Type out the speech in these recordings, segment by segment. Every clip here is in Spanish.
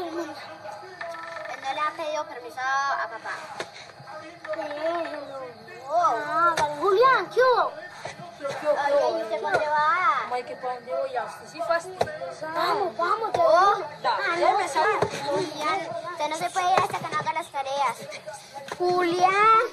no le ha pedido permiso a papá. Ah, vale. Julián, ¿qué hubo? Oye, ¿y usted dónde va? Mãe, que pão deu e aos se Vamos, vamos, yo. Oh, ah, Julián, usted no se puede ir hasta que no haga las tareas. Julián.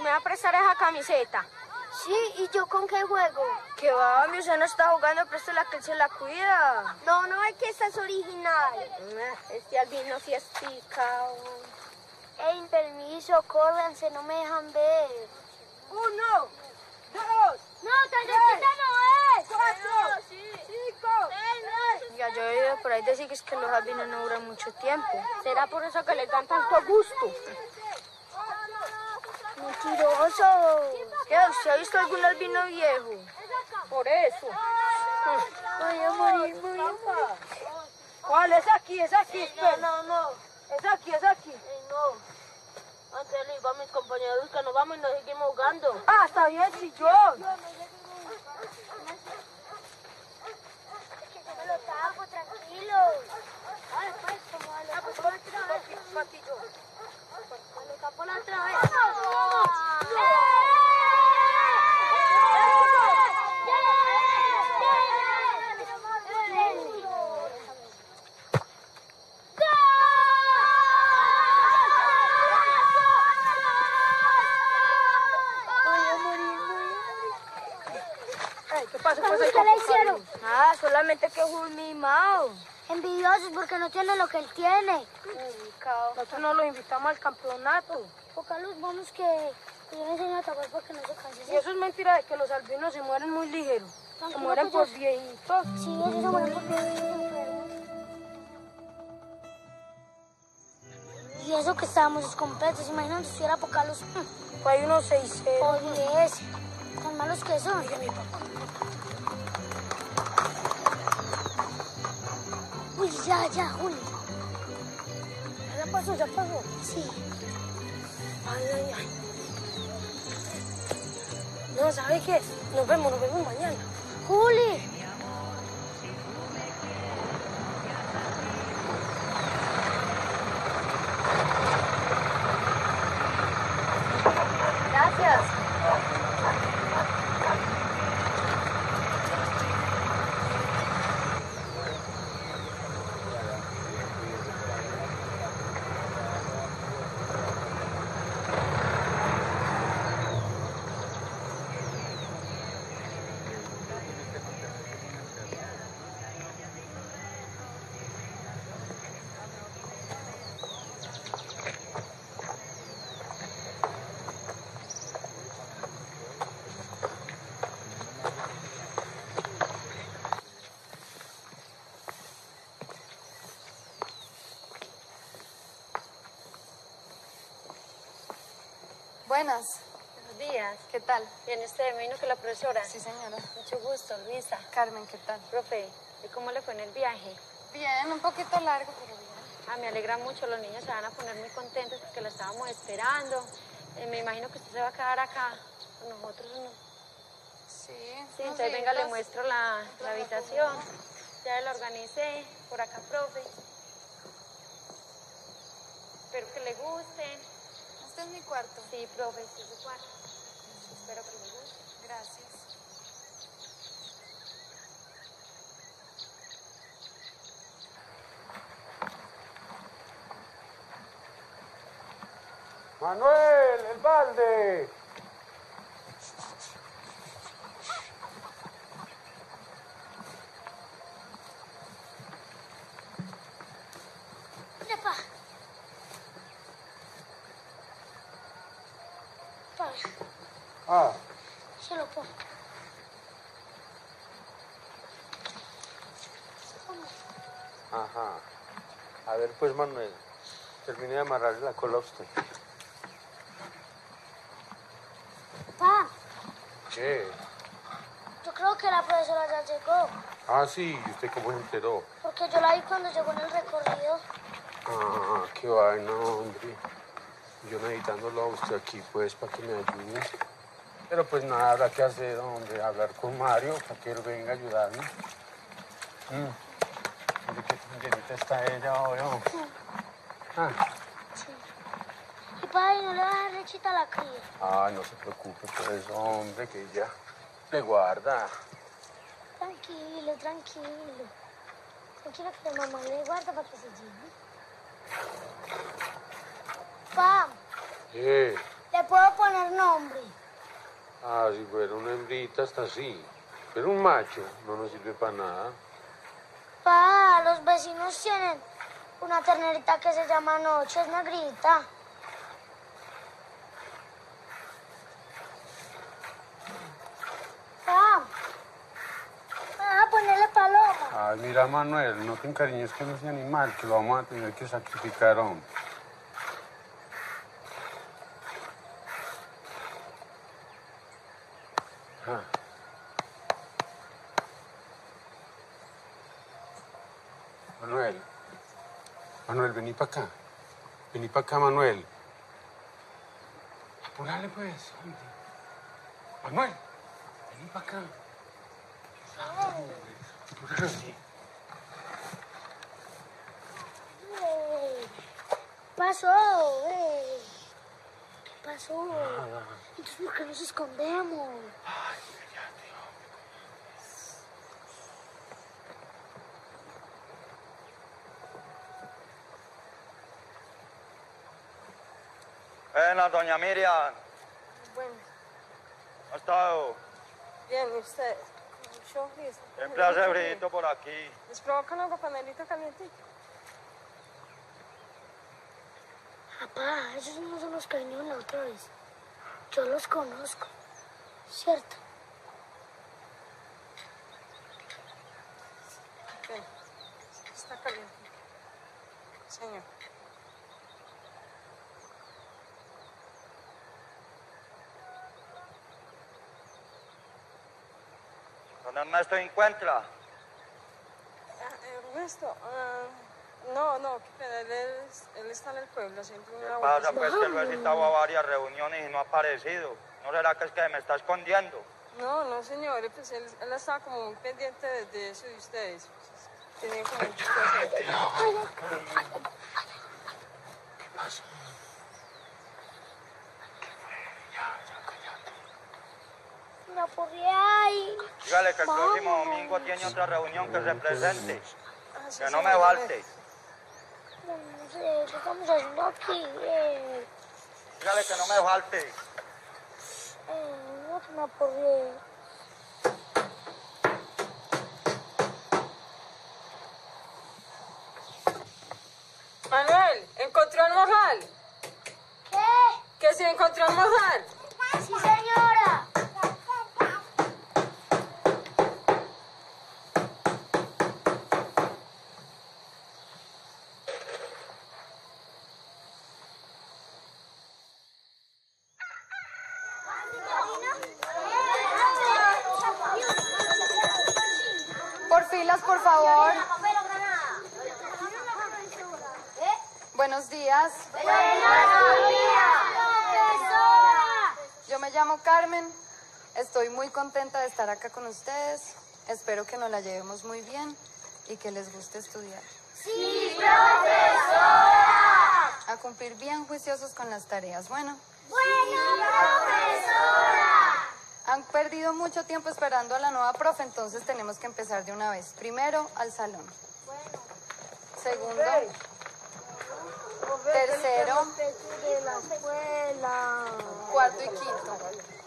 Me va a prestar esa camiseta? Sí, ¿y yo con qué juego? Que va, mi usted no está jugando, presto la que él se la cuida. No, no, es que esta es original. Este albino sí es picao. Ey, permiso, córranse, no me dejan ver. Uno, dos, No, tan chiquita no es. cuatro, cinco. Ya yo he oído por ahí decir que es que los albinos no duran mucho tiempo. ¿Será por eso que les dan tanto gusto? Mentiroso. ¿Qué? ¿Usted ha visto algún albino viejo? Por eso. Voy a morir, voy a morir. ¿Cuál? Es aquí, es aquí. espera. No, no, Es aquí, es aquí. Ey, no. Antes le iba a mis compañeros que nos vamos y nos seguimos jugando. Ah, está bien, si yo. Me lo tapo, tranquilo. Vale, pues, como a lo tapo la otra vez. A lo tapo la otra vez. ¿Qué le hicieron? Ah, solamente que es un mimado. Envidiosos porque no tiene lo que él tiene. Nosotros no lo invitamos al campeonato. Poca luz, vamos que, yo le enseño a tapar para que no se canse. Y eso es mentira de que los albinos se mueren muy ligeros. Se mueren por viejitos. Sí, ellos se mueren son enfermos. Y eso que estábamos completos, imagínate si era poca luz. Pues hay unos seis. eh, Oye, es tan malos que son. Uy, ya, ya, Juli. Ya pasó, ya pasó. Sí. Ay, ay, ay. No, ¿sabe qué? Nos vemos, nos vemos mañana. Juli. Gracias. Buenas. Buenos días. ¿Qué tal? Bien, usted me vino con la profesora. Sí, señora. Mucho gusto, Luisa. Carmen, ¿qué tal? Profe, ¿y cómo le fue en el viaje? Bien, un poquito largo, pero bien. Ah, me alegra mucho, los niños se van a poner muy contentos porque la estábamos esperando. Eh, me imagino que usted se va a quedar acá con nosotros. ¿no? Sí. Sí, entonces venga, le días. muestro la, la habitación. Ya la organicé, por acá, profe. Espero que le guste. Este es mi cuarto. Sí, profe, este es su cuarto. Espero que le guste. Gracias. Manuel, el balde. Epa. Pa, Ah, se lo pongo. Ajá. A ver, pues, Manuel, termine de amarrarle la cola a usted. Pa, ¿Qué? yo creo que la profesora ya llegó. Ah, sí, ¿y usted cómo se enteró? Porque yo la vi cuando llegó en el recorrido. Ah, qué vaina, hombre. Yo necesitándolo a usted aquí, pues, para que me ayude. Pero pues nada, habrá que hacer, hombre, hablar con Mario para que él venga a ayudarme. Mm. Mire qué tan llenita está ella hoy, hombre. Ah. Y pa, ¿y no le va a dar lechita a la cría? Ay, no se preocupe por eso, hombre, que ella le guarda. Tranquilo, tranquilo. Tranquilo que la mamá le guarda para que se lleve. Pa, ¿Qué? ¿le puedo poner nombre? Ah, si fuera una hembrita, está así. Pero un macho no nos sirve para nada. Pa, los vecinos tienen una ternerita que se llama Noche, es negrita. Pa, ah, ponerle paloma. Ay, mira, Manuel, no te encariñes con ese animal, que lo vamos a tener que sacrificar, hombre. Manuel, vení para acá. Vení para acá, Manuel. Apurale, pues. Manuel, vení para acá. Apurale. Pasó? Eh? ¿Qué pasó? Entonces, ¿por qué nos escondemos? Buena, doña Miriam. Bueno, ¿Cómo ha estado? bien, ¿y usted? Mucho frío. Siempre hace frito por aquí. ¿Les provocan algo panelito calientito? Papá, esos no son los que vinieron la otra vez. Yo los conozco. ¿Cierto? Ven, está calientito. Señor. Don Ernesto encuentra. Ah, Ernesto, ah, no, no, qué pena, él, es- él está en el pueblo, siempre una ¿Qué pasa? vuelta. Pues que lo he citado a varias reuniones y no ha aparecido. ¿No será que es que me está escondiendo? No, no, señor, pues él, él estaba como muy pendiente de, de eso de ustedes. Pues, Tenían como muchas cosas. No podría ir. Dígale que el próximo domingo tiene otra reunión que se presente. Ah, Que no me falte. No sé, ¿qué estamos haciendo aquí? Eh, Dígale que no me falte. eh, no se me ocurrió. Manuel, ¿encontró el morral? ¿Qué? Que si encontró el morral. Sí, señora. Por filas, por favor. Buenos días. Yo me llamo Carmen. Estoy muy contenta de estar acá con ustedes. Espero que nos la llevemos muy bien y que les guste estudiar. Sí, profesora. A cumplir bien juiciosos con las tareas. Bueno. Han perdido mucho tiempo esperando a la nueva profe, entonces tenemos que empezar de una vez. Primero, al salón. Segundo. Tercero. De la escuela. Cuarto y quinto.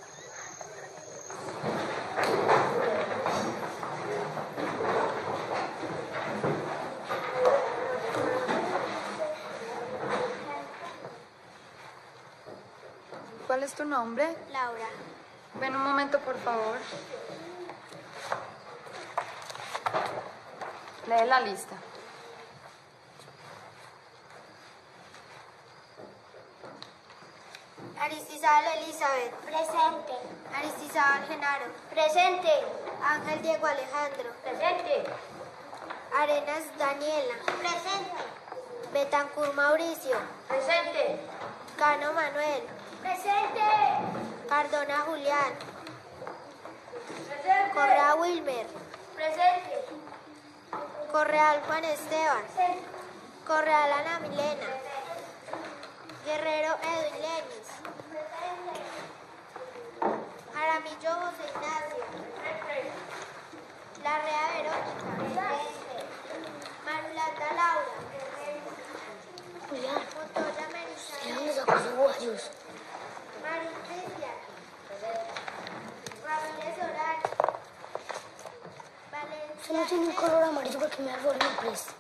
¿Cuál es tu nombre? Laura. Ven un momento, por favor. Lee la lista. Aristizábal Elizabeth. Presente. Aristizabal Genaro. Presente. Ángel Diego Alejandro. Presente. Arenas Daniela. Presente. Betancur Mauricio. Presente. Cano Manuel. Presente. Cardona Julián. Correa Wilmer. Presente. Correal Juan Esteban. Correal Ana Milena. Guerrero Edwin Lenis. Aramillo José Ignacio. Larrea Verónica. Marulanda Laura. Montoya sacó sus guayos? Marín Cristian. Ramírez Horario. Valencia. No tiene un color amarillo porque me no presta.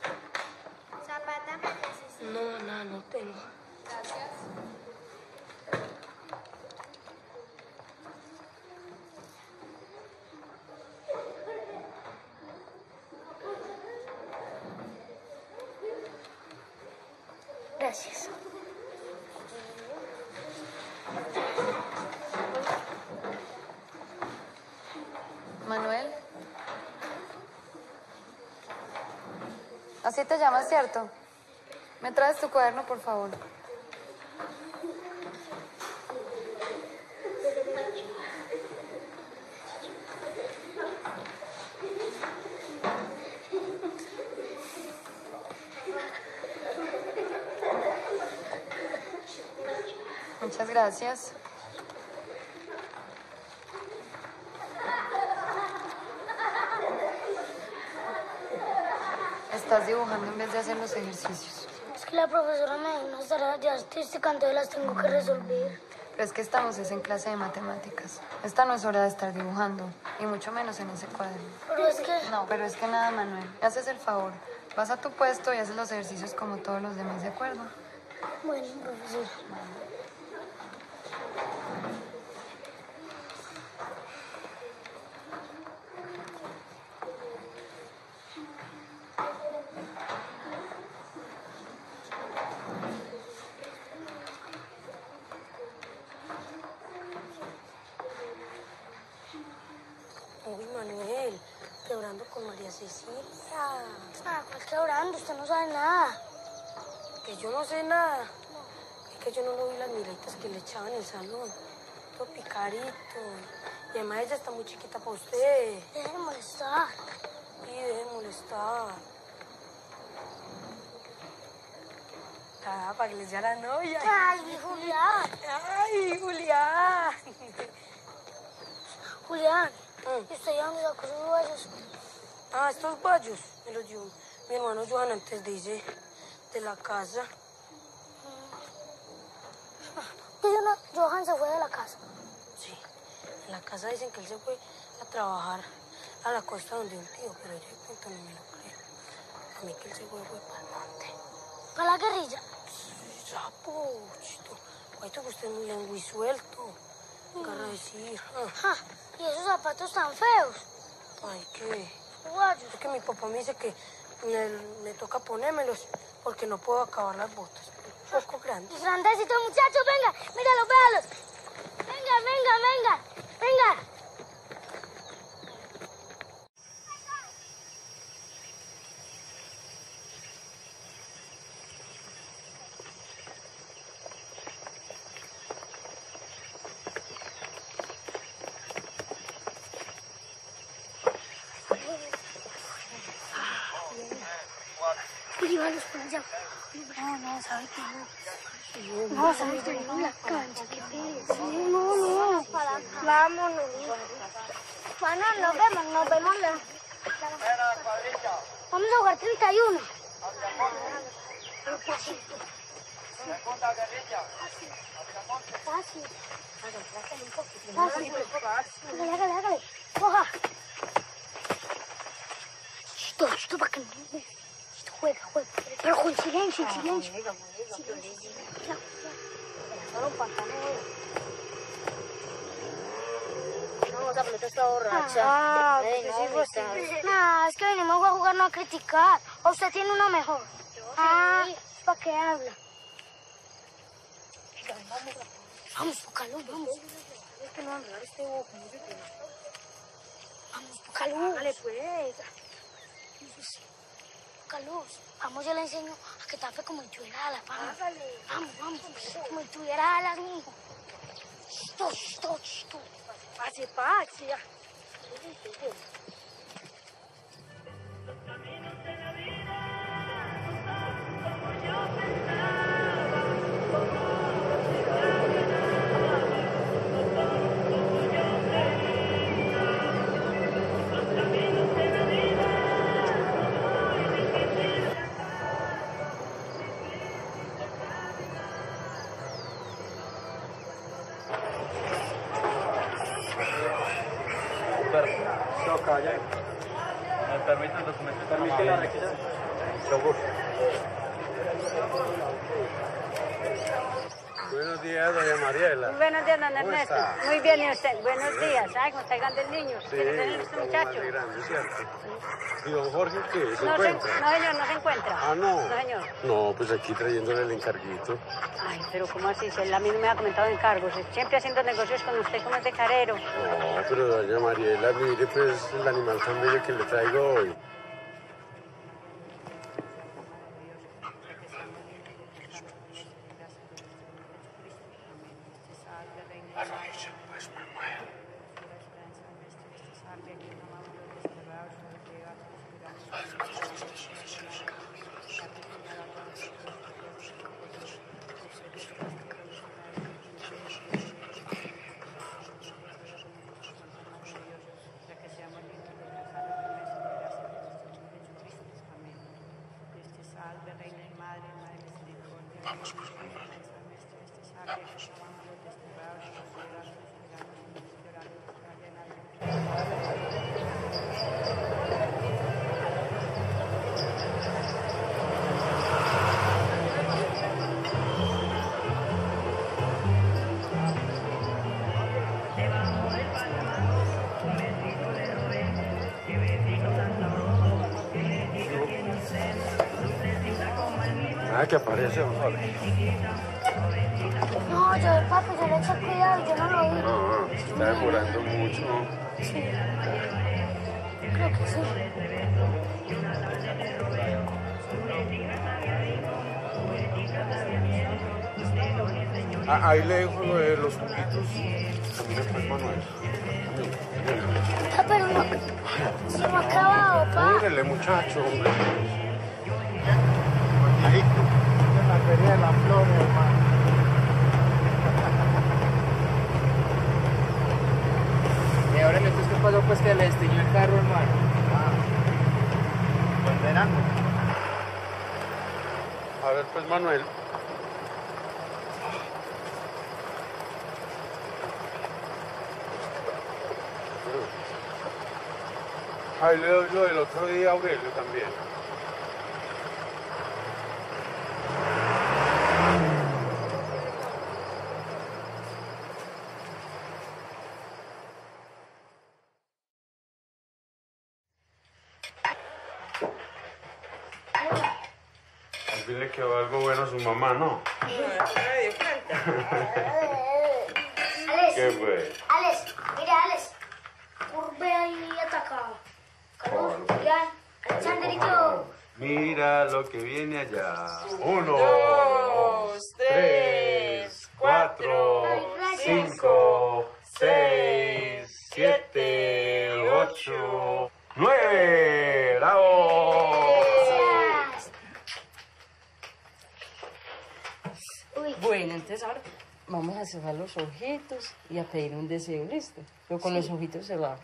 Zapata María. No, nada, no tengo. Gracias. Te llamas, ¿cierto? ¿Me traes tu cuaderno, por favor? Muchas gracias. Estás dibujando en vez de hacer los ejercicios. Es que la profesora me dio unas tareas de artística, entonces las tengo que resolver. Pero es que estamos es en clase de matemáticas. Esta no es hora de estar dibujando, y mucho menos en ese cuaderno. Pero es que... No, pero es que nada, Manuel. Me haces el favor. Vas a tu puesto y haces los ejercicios como todos los demás, ¿de acuerdo? Bueno, profesor. Uy, Manuel, con María Cecilia. Ah, ¿cuál quebrando? Usted no sabe nada. Que yo no sé nada. Es que yo no lo vi las miraditas que le echaban en el salón. Todo picarito. Y además ella está muy chiquita para usted. Deje de molestar. Y deje de molestar. Ah, para que les sea la novia. Ay, Julián. Ay, Julián. Julián. ¿y usted ya dónde sacó sus guayos? Ah, estos vallos me los dio mi hermano Johan antes de irse de la casa. Una, Johan se fue de la casa. Sí, en la casa dicen que él se fue a trabajar a la costa donde un tío, pero yo pronto no me lo creo. A mí que él se fue fue para el monte. Para la guerrilla. Sapo, chito. Cuento que usted es muy lengua y suelto. Agarra a decir. ah, Ja, y esos zapatos tan feos. Ay, ¿qué? Guayos. Es que mi papá me dice que me, me toca ponérmelos porque no puedo acabar las botas. Poco grandes. Y grandecitos muchachos, venga, míralos, véalos. Venga, venga, venga, venga. No, no, ¿sabes qué? No, no ¿sabes qué? En la cancha, qué pereza. No, no. Vámonos. Bueno, nos vemos, nos vemos. la- Vamos a jugar 31. Fácil. Fácil. Fácil. Hágale, hágale, no... Juega, juega. Pero con silencio, silencio. Silencio. Ya, No, borracha. Ah, Ey, pues no, sí, pues. Nah, es que venimos a jugar, no a criticar. ¿O usted tiene uno mejor? Ah, ¿para qué habla? Vamos, Pocalón, vamos. No este. Vamos. Hágale pues. Pocalón. Vamos, yo le enseño a que tape como si tuviera alas. Vamos, vamos, vamos. Como si tuviera alas, mijo. Esto. Pase, pase. Buenos días. Ay, cómo está grande el niño. Sí, ¿Quién es este muchacho? grande, ¿cierto? ¿Y don Jorge qué? ¿Se No, se- encuentra? no, señor, no se encuentra. Ah, no. No, señor. No, pues aquí trayéndole el encarguito. Ay, pero ¿cómo así? Si él a mí no me ha comentado encargos. Siempre haciendo negocios con usted como es de carero. No, pero doña Mariela, mire pues el animal tan bello que le traigo hoy. Ah, ahí le dejo lo de los juguitos. Camina pues, Manuel. Ah, pero no, se me ha acabado, pa. Mírele, muchacho, hombre. Y ahora entonces qué pasó pues que le destiñó el carro, hermano. Buen verano. A ver, pues, Manuel. Ahí lo del otro día Aurelio también. Al fin le quedó algo bueno a su mamá, ¿no? Alex, ¿Qué fue? Alex, mira, Alex. Curve ahí atacado. Carlos, Julián, Alexander y yo. Mira lo que viene allá. Uno, dos, tres, cuatro, cinco, seis, siete, ocho, nueve. ¡Bravo! Gracias. Uy, Bueno, entonces ahora vamos a cerrar los ojitos y a pedir un deseo, ¿listo? Pero con los ojitos cerrados.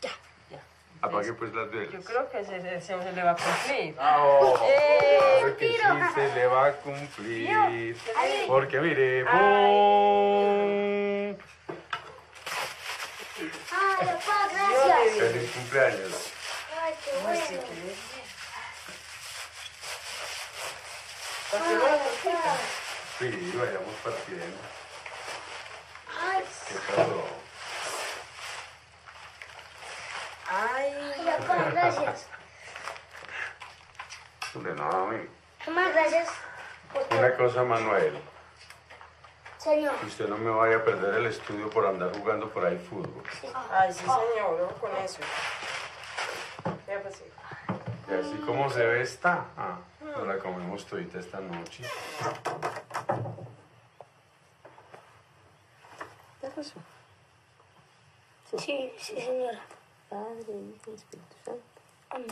Ya. Ya. Apague pues las Yo velas. creo que ese deseo se le va a cumplir. Oh, claro que sí se le va a cumplir. Porque mire, ¡boom! ay, papá, gracias. ¡Feliz cumpleaños! Ay, qué bueno. Ay, papá. Sí, vayamos partiendo. Ay, ¿Qué pasó? ay, papá, gracias. De nada, mi. ¿Qué más gracias? Una cosa, Manuel. Señor. Que usted no me vaya a perder el estudio por andar jugando por ahí fútbol. Ay, sí, señor, con eso. Ya, pues sí. Y así como se ve está. Ah, nos la comemos todita esta noche. ¿Qué pasó? Sí, sí, señora. Padre, Hijo Espíritu Santo. Amén.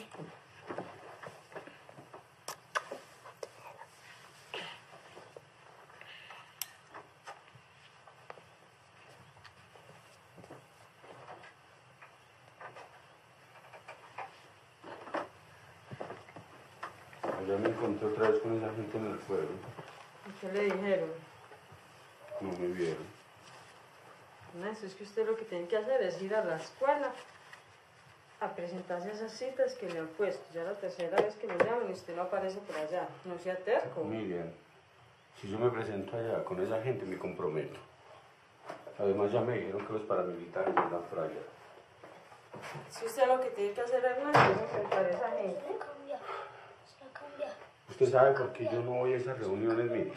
Allá me encontré otra vez con esa gente en el pueblo. ¿Y qué le dijeron? No me vieron. Ernesto, es que usted lo que tiene que hacer es ir a la escuela a presentarse a esas citas que le han puesto. Ya la tercera vez que lo llaman y usted no aparece por allá. No sea terco. Miriam, si yo me presento allá con esa gente me comprometo. Además ya me dijeron que los paramilitares andan por allá. Si usted lo que tiene que hacer, Ernesto, es enfrentar a esa gente. ¿Usted sabe por qué yo no voy a esas reuniones, Miriam?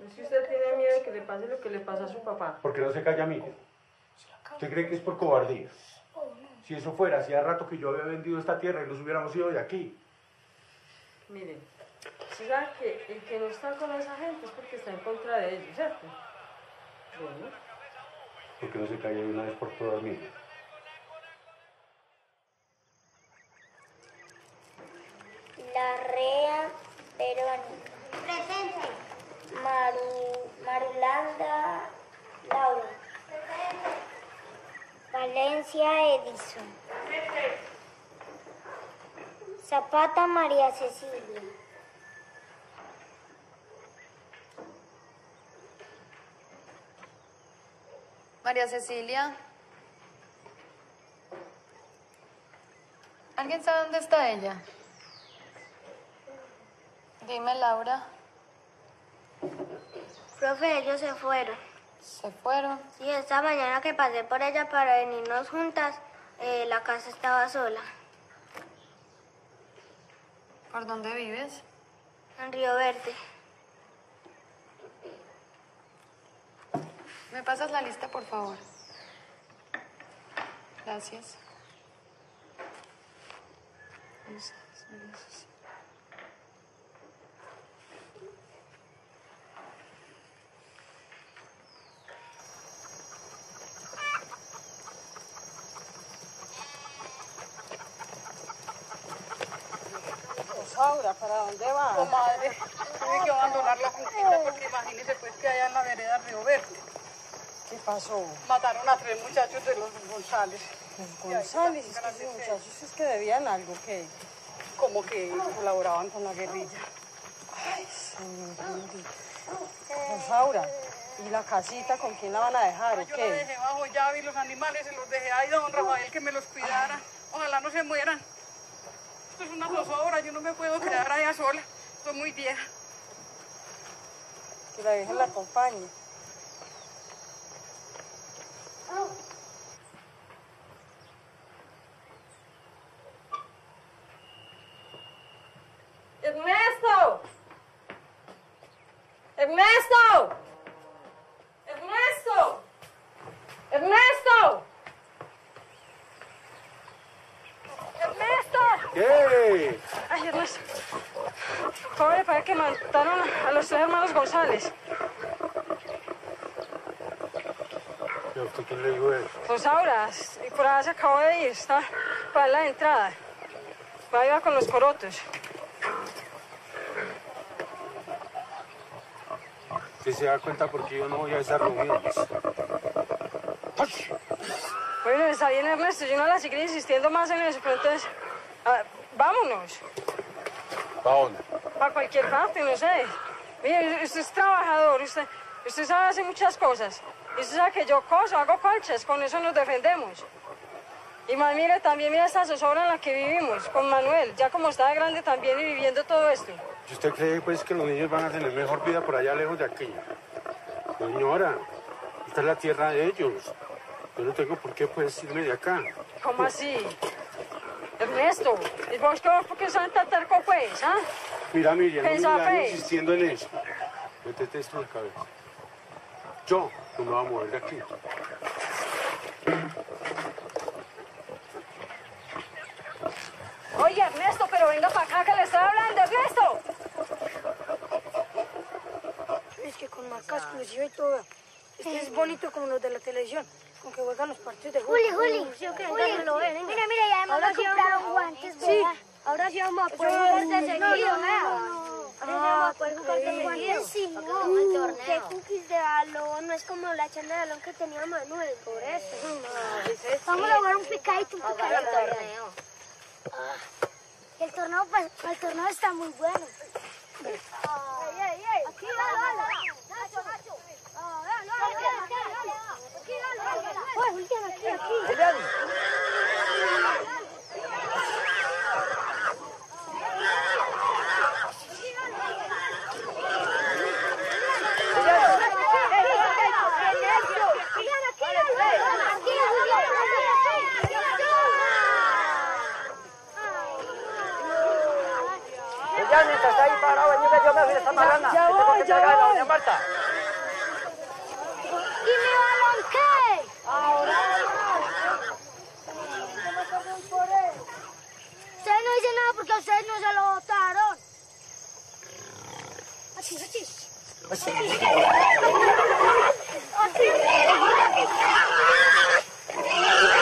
Que pueda. Pues si usted tiene miedo de que le pase lo que le pasa a su papá. Porque no se calla, Miriam. ¿Usted cree que es por cobardía? Si eso fuera, hacía rato que yo había vendido esta tierra y nos hubiéramos ido de aquí. Mire, siga que el que no está con esa gente es porque está en contra de ellos, ¿cierto? Bueno, ¿Por qué no se calla de una vez por todas, Miriam? Larrea Verónica. Presente. Maru, Marulanda Laura. Valencia Edison. Zapata María Cecilia. María Cecilia. ¿Alguien sabe dónde está ella? Dime, Laura. Profe, ellos se fueron. ¿Se fueron? Sí, esta mañana que pasé por ella para venirnos juntas, eh, la casa estaba sola. ¿Por dónde vives? En Río Verde. ¿Me pasas la lista, por favor? Gracias. Rosaura, ¿para dónde va? Comadre, tuve que abandonar la porque imagínese pues que allá en la vereda Río Verde ¿Qué pasó? mataron a tres muchachos de los González. González, es que esos muchachos es que debían algo, ¿qué? Como que colaboraban con la guerrilla. Ay, señor. Rosaura, ¿y la casita con quién la van a dejar o Yo la dejé bajo llave y los animales se los dejé ahí a don Rafael que me los cuidara. Ojalá no se mueran. Esto es una zozobra, yo no me puedo quedar allá sola. Estoy muy vieja. Que la Virgen la acompañe. ¡Ernesto! ¡Ernesto! ¡Ernesto! ¡Ernesto! ¡Ernesto! ¿Qué? Ay, Ernesto. Pobre, para que mataron a los tres hermanos González. ¿Y a usted quién le dijo eso? Rosaura, y por allá se acabó de ir, está para la entrada. Va a ir con los corotos. ¿Usted se da cuenta porque yo no voy a esas reuniones? Bueno, está bien, Ernesto, yo no la seguiré insistiendo más en eso, pero entonces, ah, vámonos, ¿Para dónde? Para cualquier parte, no sé. Mire, usted es trabajador, usted, usted sabe hacer muchas cosas. Y usted sabe que yo coso, hago colchas, con eso nos defendemos. Y más, mire, también mira esta zozobra en la que vivimos, con Manuel, ya como está de grande también y viviendo todo esto. ¿Y usted cree pues que los niños van a tener mejor vida por allá lejos de aquí? Señora, esta es la tierra de ellos. Yo no tengo por qué pues irme de acá. ¿Cómo así? Ernesto, ¿y vos qué por qué son tan terco, pues, ah? Mira, Miriam, no me pues. insistiendo en eso. Métete esto en la cabeza. Yo no me voy a mover de aquí. Oye, Ernesto, pero venga para acá que le estoy hablando, Ernesto. Es que con marca exclusiva y todo. Este es bonito como los de la televisión, con que juegan los partidos de Juli, fútbol. Juli, Juli, venga. mira, mira, y además Ahora me sí compraron vamos- guantes, Sí, vea. Ahora sí vamos a poder jugar un de seguido. Ahora Ah, jugar de. Sí, no, qué cookies de balón, no es como la chanda de balón que tenía Manuel, por eso. Vamos a jugar un picadito, un el picadito. torneo. El torneo, pues, el torneo está muy bueno. Aquí. Nacho, Nacho. Ah. Aquí, aquí, aquí. Julián, aquí, dale, dale. Aquí, Julián, aquí, aquí. Ya, mientras está ahí parado, yo me fui de esta marrana. ya voy, que ya a voy. doña Marta. ¿Y mi balón qué? Ustedes no dicen nada porque a ustedes no se lo votaron. Así, así. Ayudar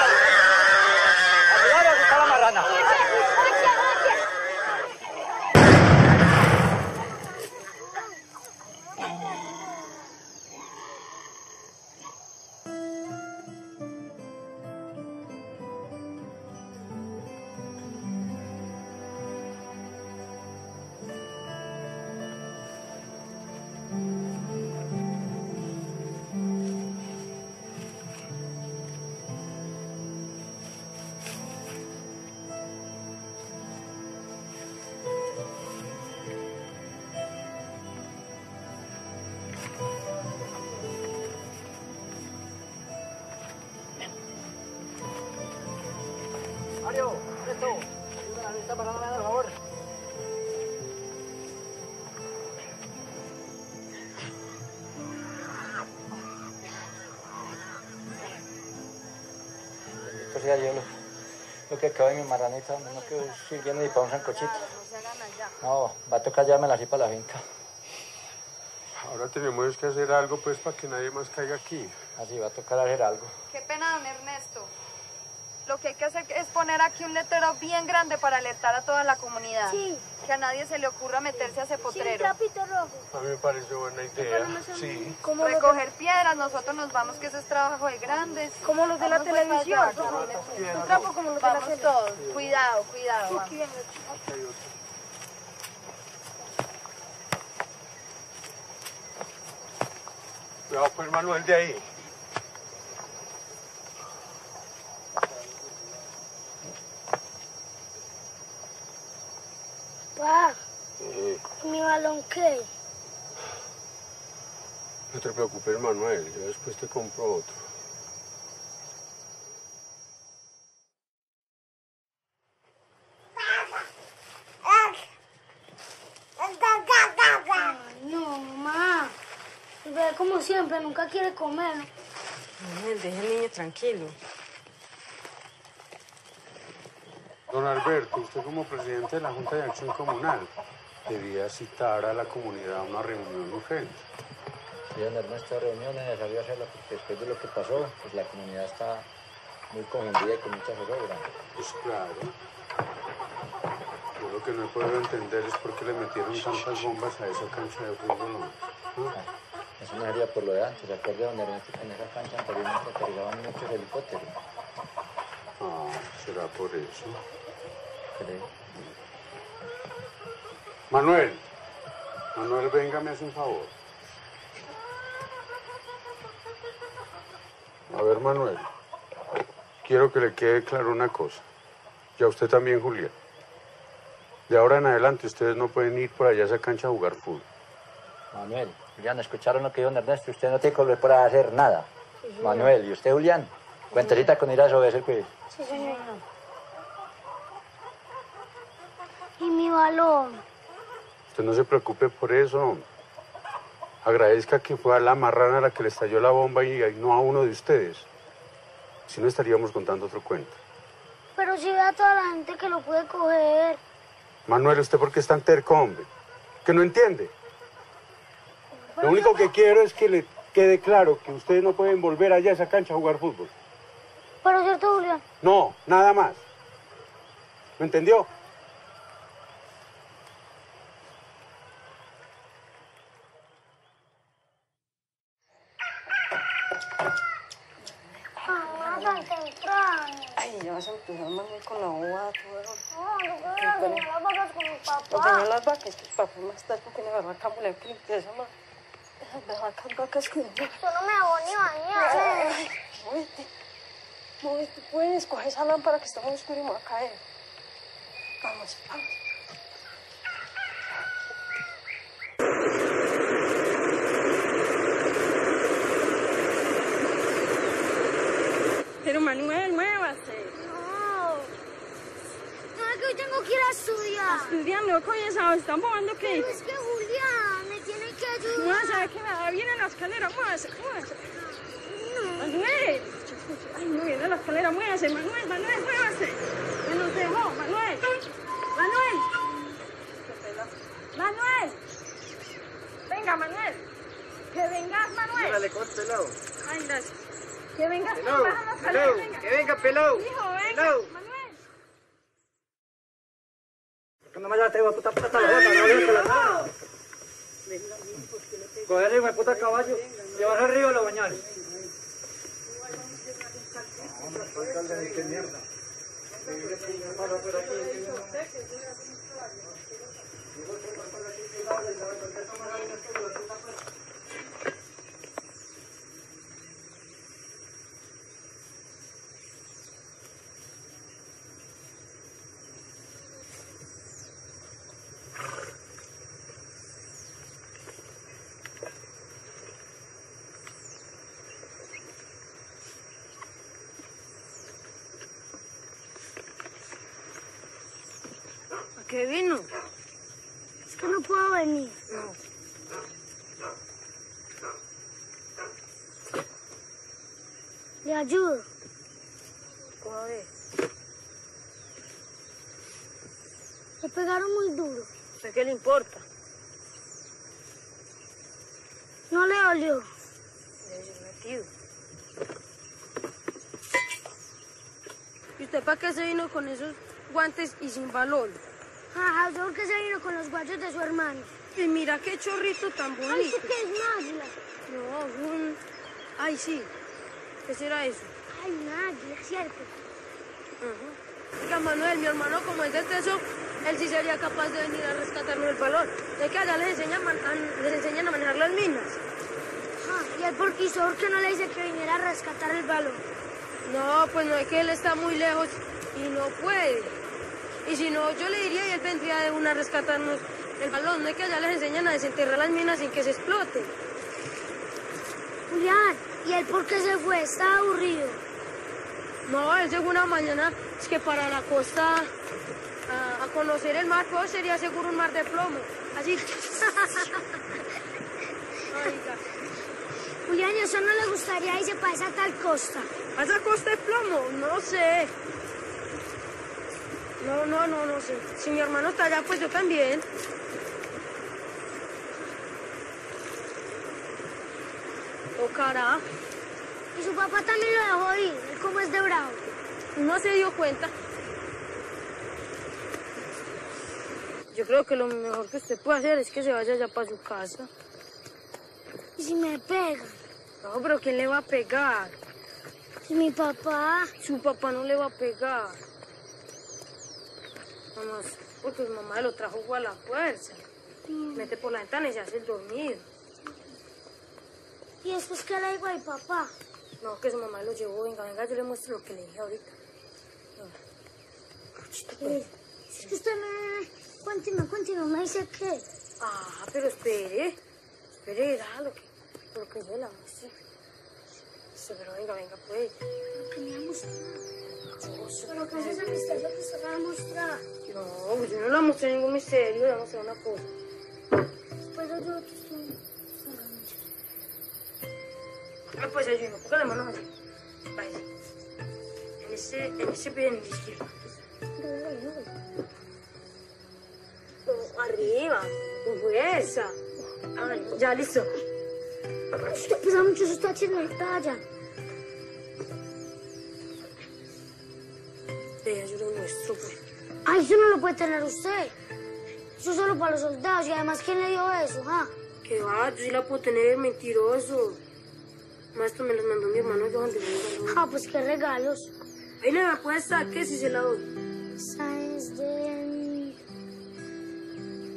Sea yo lo, lo que quedó en mi marranita, no quedo sirviendo ni para un sancochito. No, va a tocar llevármela así para la finca. Ahora tenemos que hacer algo pues para que nadie más caiga aquí. Así va a tocar hacer algo. Qué pena, don Ernesto. Lo que hay que hacer es poner aquí un letrero bien grande para alertar a toda la comunidad. Sí. Que a nadie se le ocurra meterse a ese potrero. trapito rojo. A mí me parece buena idea. Sí. Recoger piedras, nosotros nos vamos, que eso es trabajo de grandes. como los de la Vamos, pues, televisión. Un trapo como los de la Vamos tele. todos. Cuidado, cuidado. vamos. Cuidado pues Manuel de ahí. Pa, Eh, ¿y mi balón qué? no te preocupes Manuel, yo después te compro otro. No, mamá. Ve como siempre, nunca quiere comer. Manuel, deje al niño tranquilo. Don Alberto, usted como presidente de la Junta de Acción Comunal debía citar a la comunidad a una reunión urgente. Sí, don Ernesto, reuniones necesario hacerla porque después de lo que pasó, pues la comunidad está muy confundida y con mucha zozobra. Pues claro. Yo lo que no he podido entender es por qué le metieron tantas bombas a esa cancha de fútbol. ¿no? Ah, Eso no sería por lo de antes, ¿se acuerda don Ernesto en esa cancha anteriormente aterrizaban muchos helicópteros? Ah, será por eso. Creo. Manuel, Manuel, venga, me hace un favor. A ver, Manuel, quiero que le quede claro una cosa. Y a usted también, Julián. De ahora en adelante ustedes no pueden ir por allá a esa cancha a jugar fútbol. Manuel, Julián, ¿escucharon lo que dijo don Ernesto? Usted no tiene que volver para hacer nada. Manuel, ¿y usted, Julián? Cuentecita con ir a obedecer, pues. Sí, señor. ¿Y mi balón? Usted no se preocupe por eso. agradezca que fue a la marrana la que le estalló la bomba y no a uno de ustedes. Si no estaríamos contando otro cuento. Pero si ve a toda la gente que lo puede coger. Manuel, ¿usted por qué es tan terco, hombre? Que no entiende. Lo único que quiero es que le quede claro que ustedes no pueden volver allá a esa cancha a jugar fútbol. Pero cierto, Julián. No, nada más. ¿Me entendió? Mamá, tan temprano. Ay, ya vas a empezar Manuel con la bobada, tú, No, yo quiero ir a las vacas con mi No papá. tenía las vacas, tus papás más tarde porque le agarró acá mulher que limpieza, ma. Esas vacas, vacas que... Yo no me hago ni bañar. Móvete, móvete, puedes, coge esa lámpara que está muy oscura y me va a caer. Vamos, vamos. Pero Manuel, muévase. No. No, es que hoy tengo que ir a estudiar. Estudiando, coño, ¿sabes? ¿Están jugando qué? Pero es que Julián me tiene que ayudar. Muévase, ¿sabe qué? Nada, viene la escalera, muévase, muévase. Manuel. Ay, no viene la escalera, muévase, Manuel, Manuel, muévase. Me nos dejó, Manuel. Manuel. Manuel. Venga, Manuel. Que vengas, Manuel. Dale, corte, pelado. Ay, gracias. Que vengas, Pelado, baja la escalera, pelado, venga. que venga, pelado. Hijo, venga, Pelado. Manuel. Que no me la tengo puta plata la no veo la cara. Coger el puta caballo, llevar arriba los bañales. ¿A qué vino? Es que no puedo venir. Le ayudo. ¿Cómo ver? Le pegaron muy duro. ¿De qué le importa? No le ser metido. ¿Y usted para qué se vino con esos guantes y sin balón? Ajá, yo que se vino con los guayos de su hermano. Y mira qué chorrito tan Ay, bonito. ¿eso qué es un águila? No, un... Ay, sí. ¿Qué será eso? Ay, águila, cierto. Oiga, Manuel, mi hermano, como es de teso, él sí sería capaz de venir a rescatarme el balón. Es que allá les enseñan, a- les enseñan a manejar las minas. Ah, y el porquisor que no le dice que viniera a rescatar el balón. No, pues no es que él está muy lejos y no puede. Y si no, yo le diría y él vendría de una a rescatarnos el balón. No es que allá les enseñan a desenterrar las minas sin que se explote. Julián, ¿y él por qué se fue? Está aburrido. No, él llegó una mañana, es que para la costa a, a conocer el mar, pues sería seguro un mar de plomo. Así. Julián, ¿y eso no le gustaría irse para esa tal costa? ¿a esa costa de plomo? No sé. No, no, no, no sé. Si mi hermano está allá, pues yo también. Tocará. Y su papá también lo dejó ir. Él como es de bravo. No se dio cuenta. Yo creo que lo mejor que usted puede hacer es que se vaya ya para su casa. ¿Y si me pega? No, pero ¿quién le va a pegar? ¿Y mi papá? Su papá no le va a pegar. Porque su mamá lo trajo a la fuerza. Mete por la ventana y se hace el dormido. ¿Y después qué le digo a mi papá? No, que su mamá lo llevó. Venga, venga, yo le muestro lo que le dije ahorita. Eh, Es que usted me... Cuénteme, cuénteme, me dice qué. Ah, pero espere. Espere, déjalo que... Lo que yo la muestre. Sí, pero venga, venga, pues. Lo que me ha mostrado. Pero ¿qué es ese misterio que usted me va a mostrar? No, pues yo no le mostré ningún misterio, le mostré una cosa. Pero yo te estoy... Ah, pues ayuno, ponga la mano así. Vaya. En ese, en ese pie en el izquierdo. No, arriba, con fuerza. Ah, ya, listo. Usted pesa mucho, eso está haciendo el Ay, eso no lo puede tener usted. Eso es solo para los soldados. Y además, ¿quién le dio eso? ah? Que va, yo sí la puedo tener, mentiroso. Maestro me los mandó mi hermano Johan de Ah, pues qué regalos. Ahí le la puesta, ¿qué si se la doy? Es de...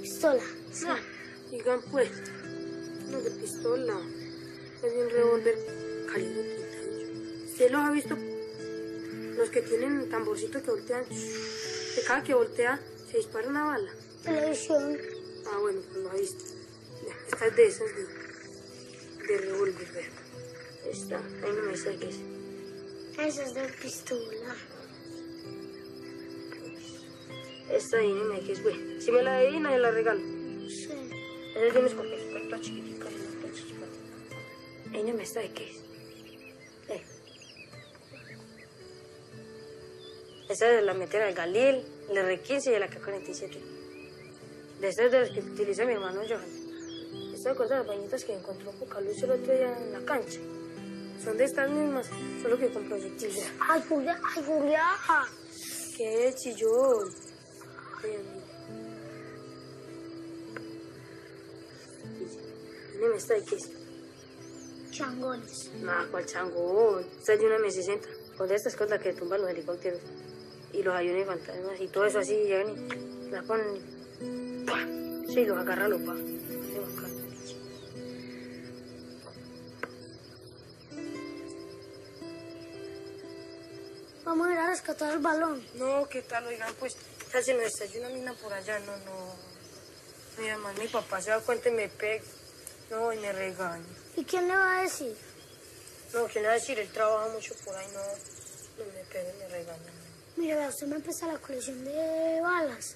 Pistola. Sí. Ah, digan pues, no de pistola, es de un revólver calibre 38. ¿Usted los ha visto? Los que tienen tamborcito que voltean, de cada que voltea se dispara una bala. Televisión. Ah, bueno, pues lo ha visto. Esta es de esas de, de revólver, vea. Esta, ahí no me sé qué es. Esa es de pistola. Esta ahí no me sé qué es, güey. Si me la adivina, yo la regalo. Sí. Esa es de copias, esta chiquitica, chiquitica. Ahí no me sabe Es de la metera del Galil, el R15 y el AK-47. De estas de las que utiliza mi hermano Johan. Esta cosa de las bañitas que encontró Luz el otro día en la cancha. Son de estas mismas, solo que con proyectiles. Ay, Julia, ay, Julia. ¿Qué chillón? Ay, amigo. No me está de qué es. Changones. No, cuál changón. Esta es de una M60. Con estas cosas que tumban los helicópteros. Y los aviones fantasmas. Y todo eso así llegan y la ponen. y ¡pua! Sí, los agarra los bacán. Vamos a ir a rescatar el balón. No, ¿qué tal? Oigan, pues, ya se nos estalló una mina por allá. No, no. Mi mamá, mi papá se da cuenta y me pega. No, y me regaña. ¿Y quién le va a decir? No, ¿quién va a decir? Él trabaja mucho por ahí, no. No me pega y me regaña. Mire, vea, usted me empieza la colección de balas.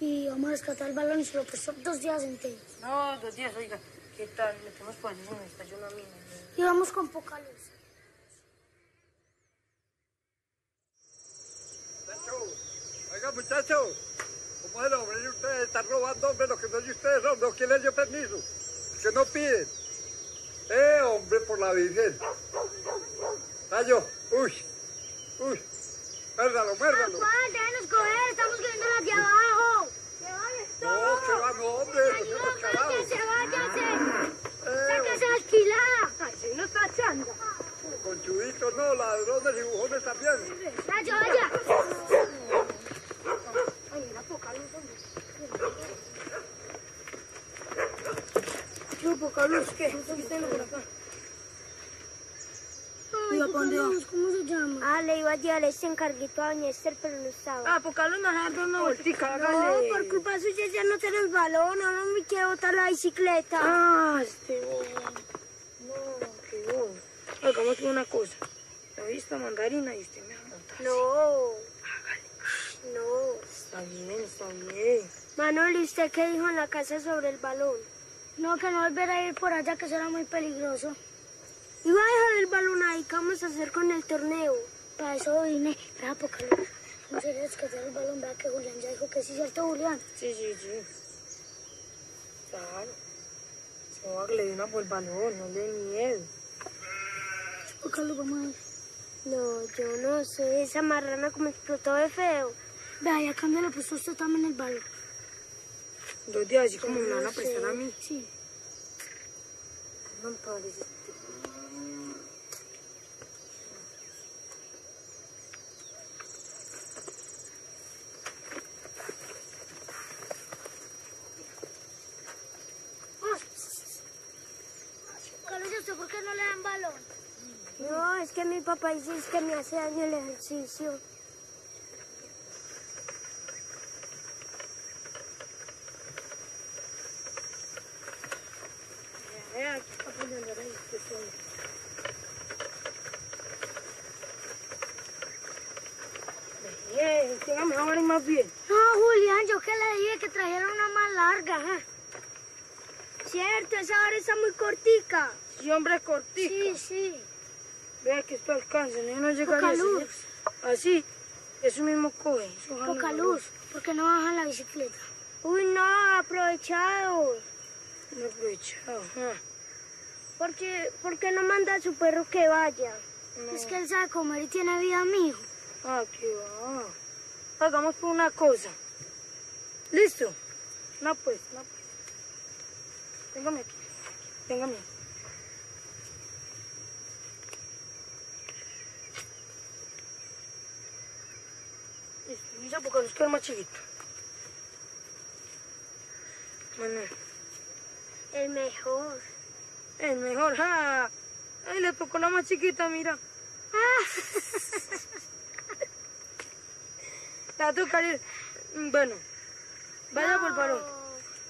Y vamos a rescatar el balón y se lo prestó dos días enteros. No, dos días, oiga. ¿Qué tal? Metemos por allí, se nos estalló una mina. Y vamos con poca luz. Oiga, muchachos, ¿cómo es el hombre de ustedes? Están robando, hombre, lo que no es de ustedes, hombre. ¿Quién les dio permiso? Que no piden. Eh, hombre, por la Virgen. Tallo, uy, uy. Muérdalo, muérdalo. Papá, déjenos coger, estamos cogiendo las de abajo. No, que va, no, hombre, no seamos carados. Váyase, váyase. Eh, Sáquese alquilada. Ay, no está echando. con chuditos, no, ladrones y bujones también. Vaya, vaya. Ay, mira, poca luz, hombre. Yo, poca luz, ¿qué? ¿Qué está por acá? ¿Cómo se llama? Ah, le iba a llevar ese encarguito a doña Esther, pero no estaba. Ah, luz, me dejar dar una vueltica, No, por culpa suya ya no tenemos el balón, ahora me quiero botar la bicicleta. Ah, este No, qué bueno. Hagamos una cosa. La vista mandarina y usted me va a montar. No, Hágale. no. Está bien, está bien. Manuel, ¿y usted qué dijo en la casa sobre el balón? No, que no volver a ir por allá, que será muy peligroso. Iba a dejar el balón ahí, ¿qué vamos a hacer con el torneo? Para eso vine. Vea, poca luz. Vamos a ir a rescatar el balón. Vea que Julián ya dijo que sí, ¿cierto, Julián? Sí, sí, sí. Claro. Se va a que le dio una por el balón, no le dé miedo. Poca luz, vamos a ver. No, yo no sé, esa marrana como explotó de feo. Vea, ya cambia le puso usted también el balón. Dos días así como me lo van a no prestar a mí. Sí. No me parece. Poca luz, ¿y usted por qué no le dan balón? No, es que mi papá dice es que me hace daño el ejercicio. Bien, dígame ahora y más bien. No, Julián, yo que le dije que trajera una más larga. ¿eh? Cierto, esa hora está muy cortica. Sí, hombre, cortito. Sí, sí. Que esto alcanza, no llegaría Poca luz. Así, eso mismo coge. Poca luz. ¿Por qué no bajan la bicicleta? Uy, no, aprovechado. No aprovechado. ah. ¿Por qué, por qué no manda a su perro que vaya? Es que él sabe comer y tiene vida, mijo. Ah, qué va. Hagamos por una cosa. ¿Listo? No, pues, no, pues. Téngame aquí. Téngame. Listo, mira porque nos queda más chiquito. Manuel. El mejor. El mejor, ja. Ay, le tocó la más chiquita, mira. La toca. Bueno, vaya por balón.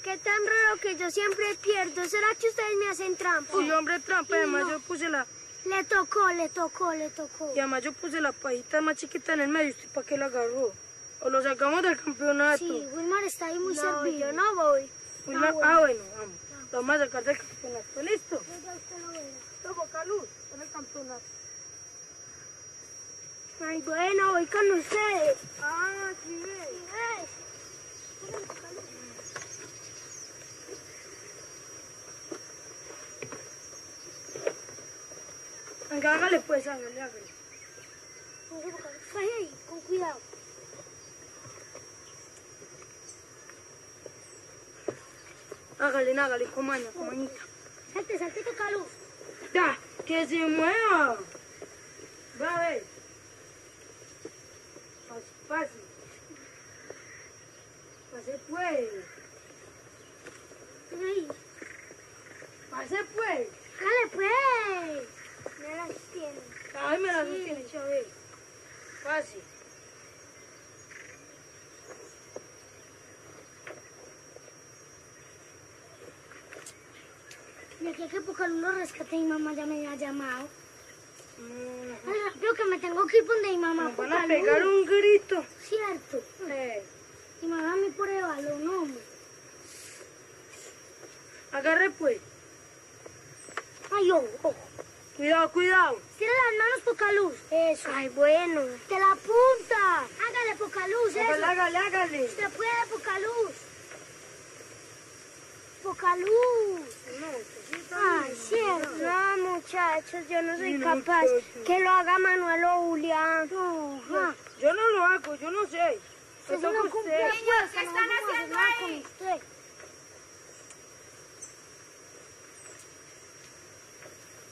Qué tan raro que yo siempre pierdo. ¿Será que ustedes me hacen trampa? Uy, hombre, trampa. Sí, Además, no. yo puse la. Le tocó, le tocó, le tocó. Y además, yo puse la pajita más chiquita en el medio. ¿Usted para qué la agarró? O lo sacamos del campeonato. Sí, Wilmar está ahí muy No, servido. yo no voy. Wilmar- Ah, bueno, vamos. Lo vamos a sacar del campeonato. ¿Listo? Ya usted lo verá. Luego, Caluz, en el campeonato. Ay, bueno, voy con ustedes. Ah, sí, ve. Venga, hágale pues, hágale, hágale. Ahí, con cuidado. Hágale, hágale, con maña, con mañita. Salte, salte, luz. Ya, que se mueva. Va a ver. Fácil, fácil. Pase pues. Pase pues. Dale, pues. No las tiene. Ay, me la Sí. tiene, Chávez. De aquí a que poca luz lo rescate mi mamá ya me había llamado. Mm, Ay, rápido que me tengo que ir donde mi mamá. Nos van a pegar luz. un grito. Cierto. Eh, Y mamá me por el balón, hombre. agarre pues. Ay, ojo, ojo. Cuidado, cuidado. Tira las manos, poca luz. Eso. Ay, bueno. De la punta. Hágale, poca luz, Hágale, eso. hágale, hágale. Usted puede, poca luz. Poca luz. Ay, cierto. No, muchachos, yo no soy Sí, capaz. Que lo haga Manuel o Julián. No. Yo no lo hago, yo no sé. Eso no ¿qué están haciendo ahí?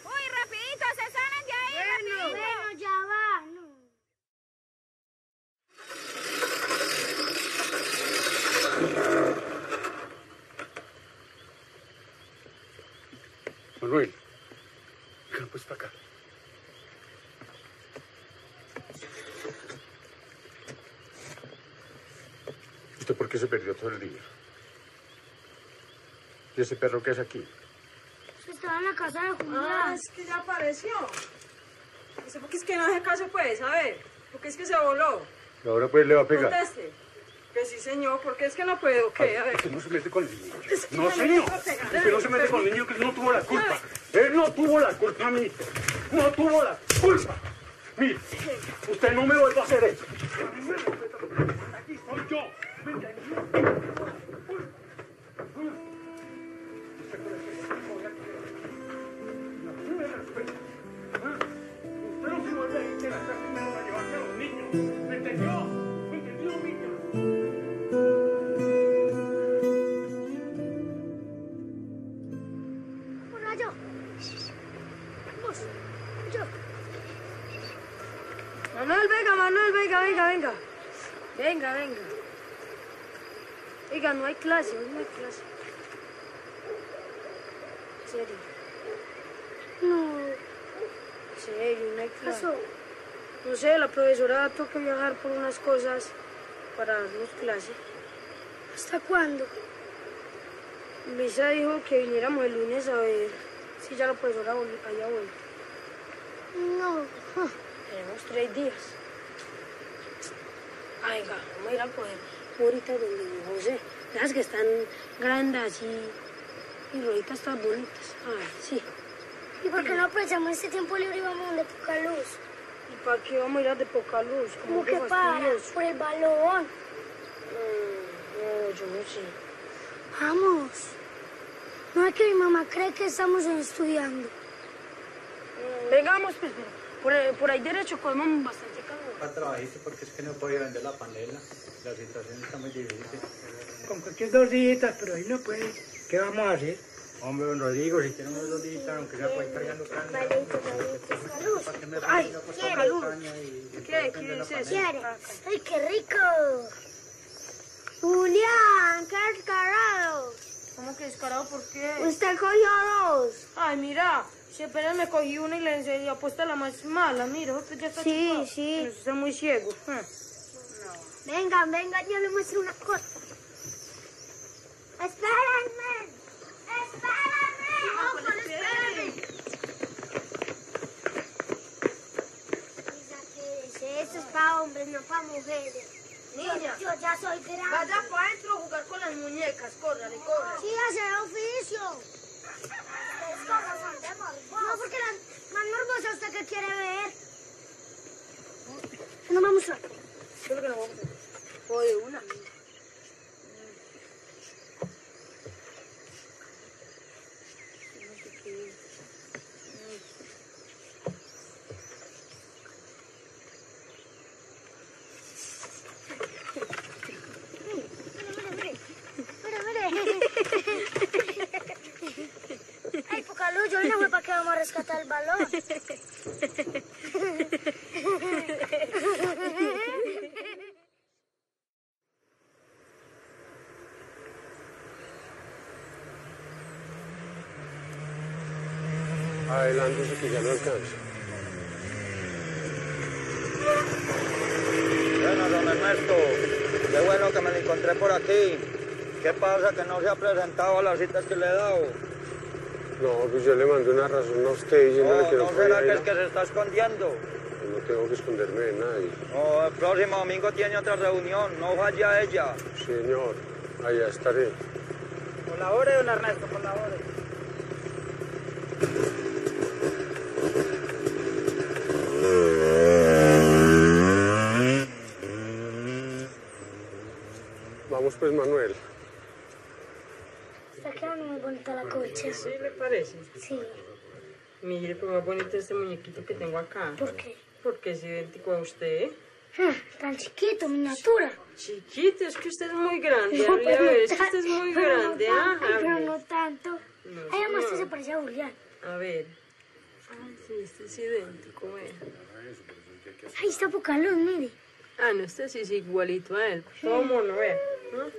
Uy, rapidito, se salen de ahí, rapidito. Bueno, ya va. No. Manuel, ven pues para acá. ¿Usted por qué se perdió todo el día? ¿Y ese perro que es aquí? Usted estaba en la casa de Ah, Julián. es que ya apareció. No sé por qué es que no hace caso, pues, a ver. ¿Por qué es que se voló? Y ahora pues le va a pegar. Conteste. Que sí, señor, porque es que no puedo, ¿qué? A ver. Usted no se mete con el niño. No, señor. Usted no se mete con el niño que no tuvo la culpa. Él no tuvo la culpa, mi No tuvo la culpa. Mire, usted no me vuelva a hacer eso. Aquí soy yo. Clase, hoy no hay clase. En serio, No. serio, no hay ¿Qué clase. pasó? No sé, la profesora tuvo que viajar por unas cosas para darnos clase. ¿Hasta cuándo? Luisa dijo que viniéramos el lunes a ver si ya la profesora había vuelto. No. Tenemos tres días. Ay, vamos a ir a coger bolitas donde José. Las que están grandes así y rojitas tan bonitas. Ay, sí. ¿Y por qué no aprovechamos este tiempo libre y vamos donde poca luz? ¿Y para qué vamos a ir a de poca luz? ¿Cómo que que para? Por el balón. Mm, No, yo no sé. Vamos. No es que mi mamá cree que estamos estudiando. Mm, Vengamos, pues, por, ahí- por ahí derecho cogemos bastante Para trabajito porque es que no podía vender la panela. La situación está muy difícil. Con cualquier dos días, pero ahí no puede. ¿Qué vamos a hacer? Hombre, don Rodrigo, si tiene unos dos días, aunque sea para ir cargando caña. ¿Para qué me Ay, ¿quiere? cargar caña y- y ¿Qué? vender ¿Qué la es panela? ¿Quiere? ¡Ay, qué rico! Julián, qué descarado. ¿Cómo que descarado? ¿Por qué? Usted cogió dos. Ay, mira, si apenas me cogí una y le enseñé apuesta la más mala, mira, usted ya está Sí, chupado. sí. Eso está muy ciego. Ah. Vengan, vengan, yo les muestro una cosa. ¡Espérenme! ¡Espérenme! ¡Ojo, espérenme! Eso es para hombres, no para mujeres. Niña. Yo, yo ya soy grande. Vaya para adentro a jugar con las muñecas, córrale, córrale. Sí, hacer oficio. No, porque la más nervosa usted que quiere ver. No vamos a... Creo que no vamos a. O una. Mire, mire. Ay, poca luz, yo no fue para que vamos a rescatar el balón. Adelántese que ya no alcanza. Bueno, don Ernesto, qué bueno que me lo encontré por aquí. ¿Qué pasa que no se ha presentado a las citas que le he dado? No, pues yo le mandé una razón a usted diciéndole No, que no, ¿no será que es que se está escondiendo? Yo No tengo que esconderme de nadie. No, el próximo domingo tiene otra reunión, no falle a ella. Señor, allá estaré. Colabore, don Ernesto, colabore. Vamos pues, Manuel. Está quedando muy bonita la coche. ¿Sí le parece? Sí. Mire, pues más bonito este muñequito que tengo acá. ¿Por qué? Porque es idéntico a usted. Ah, Tan chiquito, miniatura. Chiquito, es que usted es muy grande. No, hable a pero ver, no es que usted es muy pero no grande. tan- ah, ay, pero no tanto. No, Ay, además usted se parece a Julián. A ver. Ah, sí, este es idéntico, vea. Ahí está poca luz, mire. Ah, no, este sí es igualito a él. Todo mono, vea. ¿No?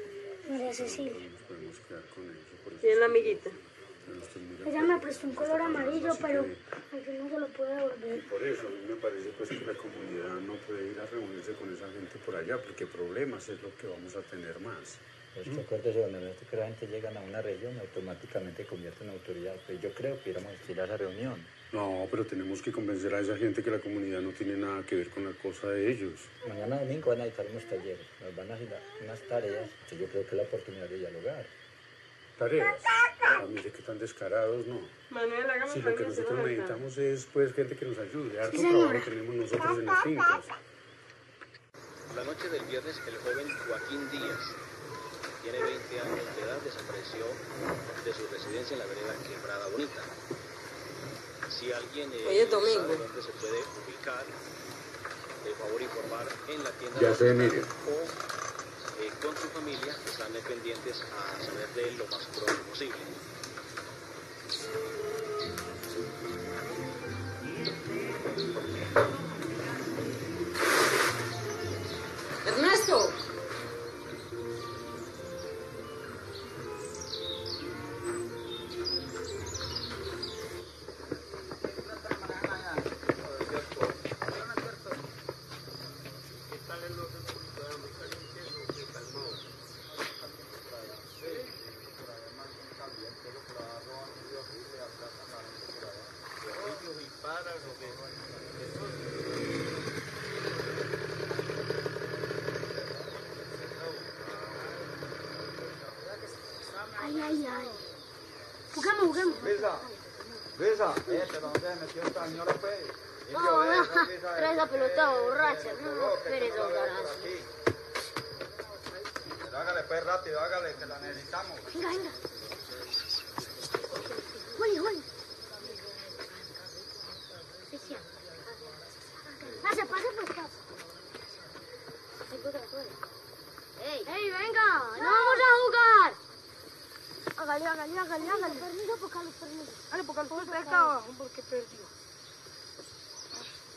Mira, Cecilia. Tiene la amiguita. Ella me prestó un color amarillo, pero al fin no se lo puede devolver. Por eso a mí me parece pues que la comunidad no puede ir a reunirse con esa gente por allá, porque problemas es lo que vamos a tener más. Es que acuérdese, don Ernesto, que la gente llegan a una región y automáticamente convierte en autoridad. Pues yo creo que íbamos a ir a esa reunión. No, pero tenemos que convencer a esa gente que la comunidad no tiene nada que ver con la cosa de ellos. Mañana domingo van a editar unos talleres, nos van a asignar unas tareas que yo creo que es la oportunidad de dialogar. Tareas. A mí sé que están descarados, no. Manuel, hágame Si el lo que nosotros necesitamos es pues gente que nos ayude. Harto trabajo tenemos nosotros en las fincas. La noche del viernes, el joven Joaquín Díaz, tiene 20 años de edad, desapareció de su residencia en la vereda Quebrada Bonita. Si alguien eh, Hoy es domingo. sabe dónde se puede ubicar, de favor informar en la tienda Ya de sé, Miriam. o eh, con su familia, que están pendientes a saber de él lo más pronto posible. Juguemos. Luisa, eh, pero ¿dónde se metió esta señora, pues? No, no, trae esa pelota borracha. No, Garazo. Pero hágale, pues, rápido, hágale, que la necesitamos. Venga, venga. Juli, Juli. Pase, pase por casa. ¡Ey! ¡Ey, venga! ¡No vamos a jugar! Hágale, hágale, hágale, hágale. Porque al está acá abajo, porque perdió.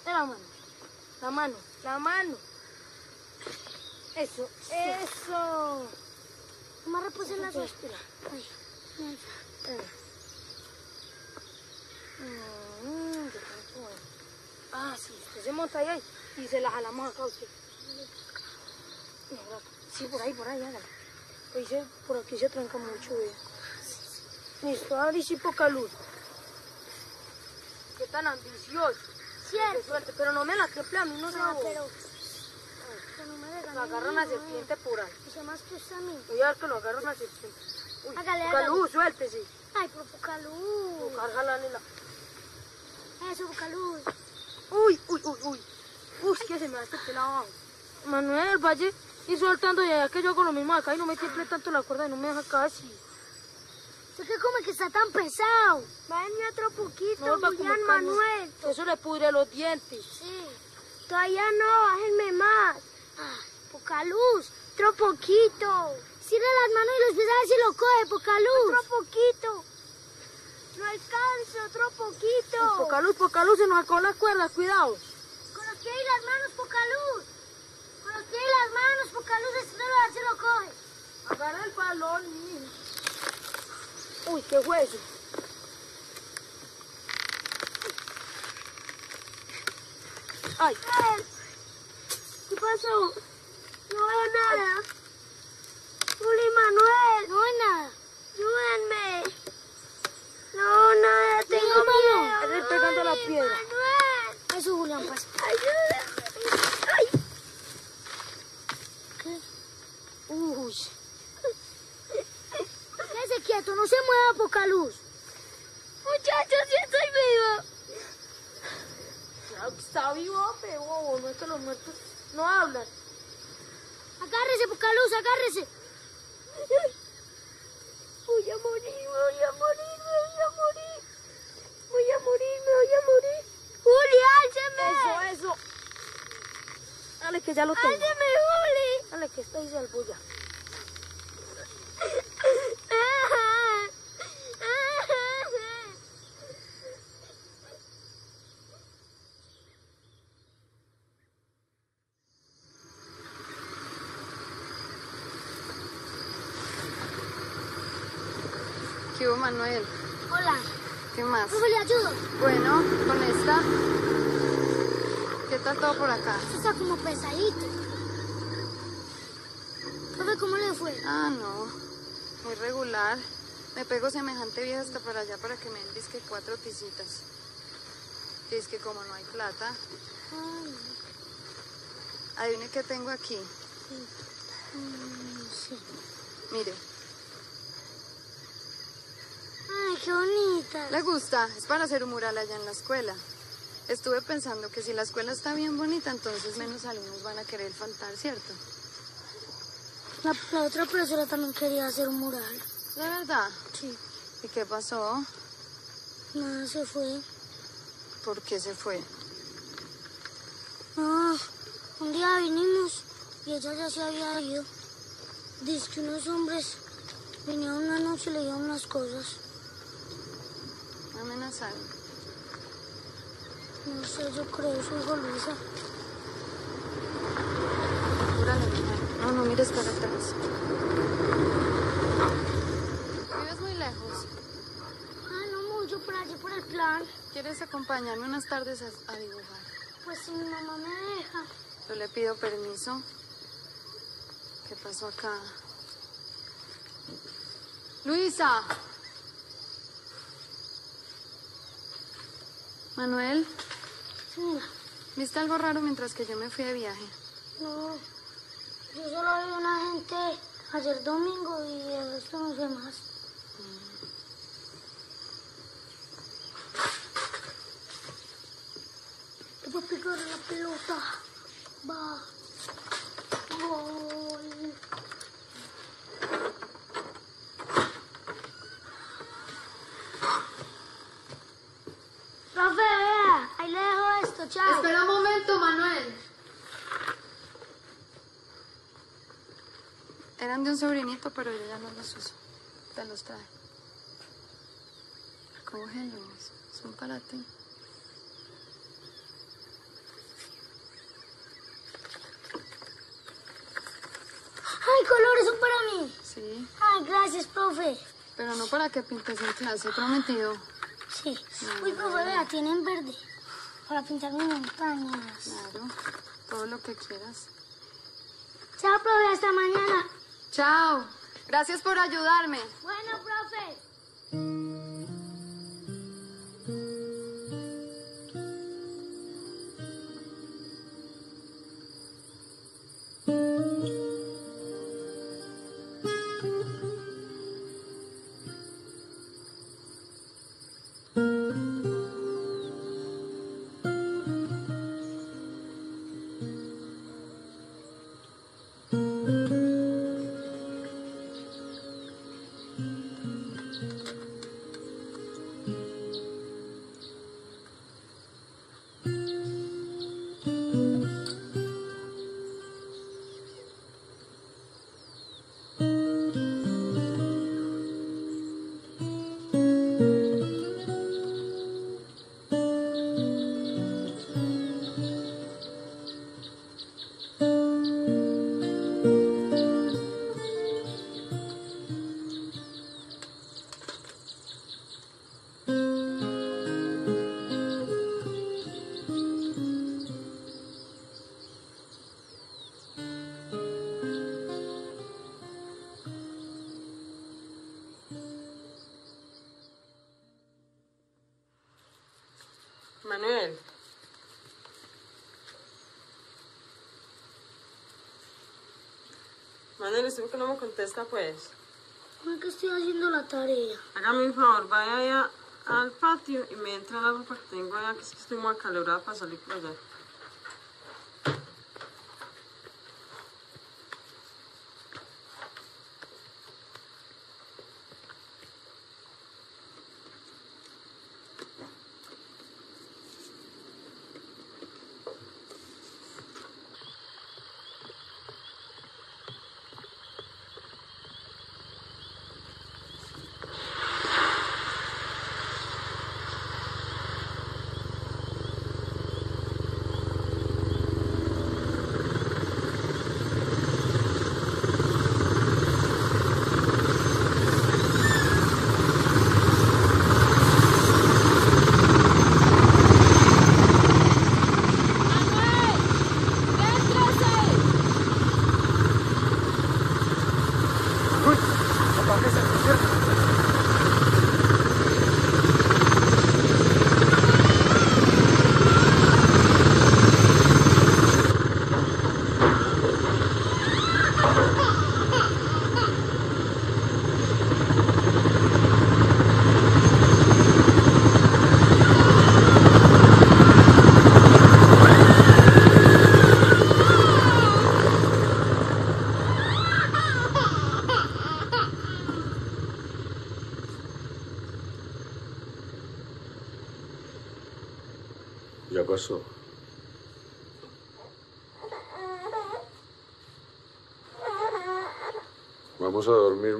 La mano. La mano, la mano. Eso, eso. Más repuse la suerte. Ah, sí, usted se monta ahí y se la jalamos acá usted. Sí, por ahí, por ahí, se- por aquí se tranca mucho. Ahora y poca luz. Qué tan ambicioso. Qué suerte, pero no me la mí, no se No, pero... Que me regañe. Agarra una serpiente por ahí. Dice más que usted a mí. Voy a ver que lo agarra una serpiente. Uy, Hágale, poca hágale. luz, suéltese. Ay, pero Pocaluz. Cárgala, nena. Eso, Pocaluz. Uy, uy, uy, uy. Uy, que se me va este pelado abajo. Manuel, vaya y soltando ya que yo hago lo mismo acá y no me tiemple tanto la cuerda y no me deja casi. ¿Usted qué come que está tan pesado? Váyanme otro poquito, No, Julián. Manuel. Eso le pudre los dientes. Sí. Todavía no, bájenme más. Ah, poca luz, otro poquito. Cierra las manos y los pies a ver si lo coge, poca luz. Otro poquito. No alcanzo, otro poquito. Poca luz, poca luz, se nos acabó la cuerda, cuidado. Con los pies y las manos, poca luz. Con los pies y las manos, poca luz, estíralo a ver si lo coge. Agarra el balón, mija. Uy, qué hueso. Ay. ¿Qué pasó? No veo nada. Juli Manuel. No veo nada. Ayúdenme. No, nada, tengo miedo. Estoy pegando la piedra. Manuel. Eso, Julián, pasa. Ayúdenme. Ay. Uy. Quieto, no se mueva poca luz. Muchachos, sí estoy vivo. Claro que está vivo, pero bobo, no es que los muertos no hablan. Agárrese, poca luz, agárrese. Voy a morir, me voy a morir, me voy a morir. Voy a morir, me voy a morir. Juli, álceme. Eso, eso. Dale, que ya lo tengo. Álceme, Juli. Dale, que estoy salvo ya. Hola. ¿Qué más? ¿Cómo le ayudo? Bueno, con esta. ¿Qué tal todo por acá? Esto está como pesadito. Profe, ¿cómo le fue? Ah, no. Muy regular. Me pego semejante vieja hasta para allá para que me den disque cuatro ticitas. Y es que como no hay plata, Ay, adivine qué tengo aquí. mm, sí. Mire, Ay, qué bonita. ¿le gusta? Es para hacer un mural allá en la escuela. Estuve pensando que si la escuela está bien bonita, entonces menos alumnos van a querer faltar, ¿cierto? La, la otra profesora también quería hacer un mural. ¿De verdad? Sí. ¿Y qué pasó? Nada, se fue. ¿Por qué se fue? Ah, un día vinimos y ella ya se había ido. Dice que unos hombres vinieron una noche y le dieron unas cosas. Amenazaron. No sé, yo creo, eso dijo Luisa. Mija. No, no mires para atrás. ¿Vives muy lejos? Ah, no mucho, por allí, por el plan. ¿Quieres acompañarme unas tardes a, a dibujar? Pues si mi mamá me deja. Yo le pido permiso. ¿Qué pasó acá? Luisa. Manuel. Sí. ¿Viste algo raro mientras que yo me fui de viaje? No. Yo solo vi una gente ayer domingo y de resto no sé más. Te voy a pegar la pelota. Va. Gol. Profe, vea, ahí le dejo esto, chao. Espera un momento, Manuel. Eran de un sobrinito, pero yo ya no los uso. Te los trae. Cógelos, son para ti. ¡Ay, colores son para mí! Sí. Ay, gracias, profe. Pero no para que pintes en clase, prometido. Sí. Uy, profe, vea, tienen verde. Para pintar mis montañas. Claro, todo lo que quieras. Chao, profe, hasta mañana. Chao. Gracias por ayudarme. Bueno, profe. Manuel, ¿usted por qué no me contesta, pues? ¿Cómo es que estoy haciendo la tarea? Hágame un favor, vaya allá al patio y me entra la ropa que tengo allá, que es que estoy muy acalorada para salir por allá. Ya pasó. Vamos a dormir,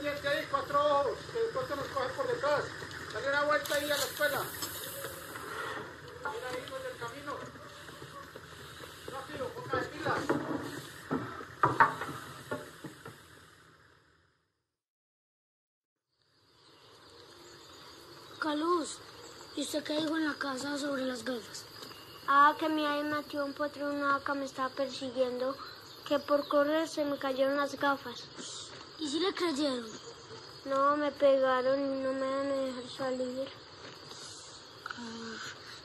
pendiente ahí, cuatro ojos, que después se nos coge por detrás. Dale una vuelta ahí a la escuela. Mira ahí en el camino. Rápido, ponga de pilas. Caluz, ¿y usted qué dijo en la casa sobre las gafas? Ah, que mi ahí metió un potro, una vaca me estaba persiguiendo, que por correr se me cayeron las gafas. ¿Y si le creyeron? No, me pegaron y no me van a dejar salir. Ah,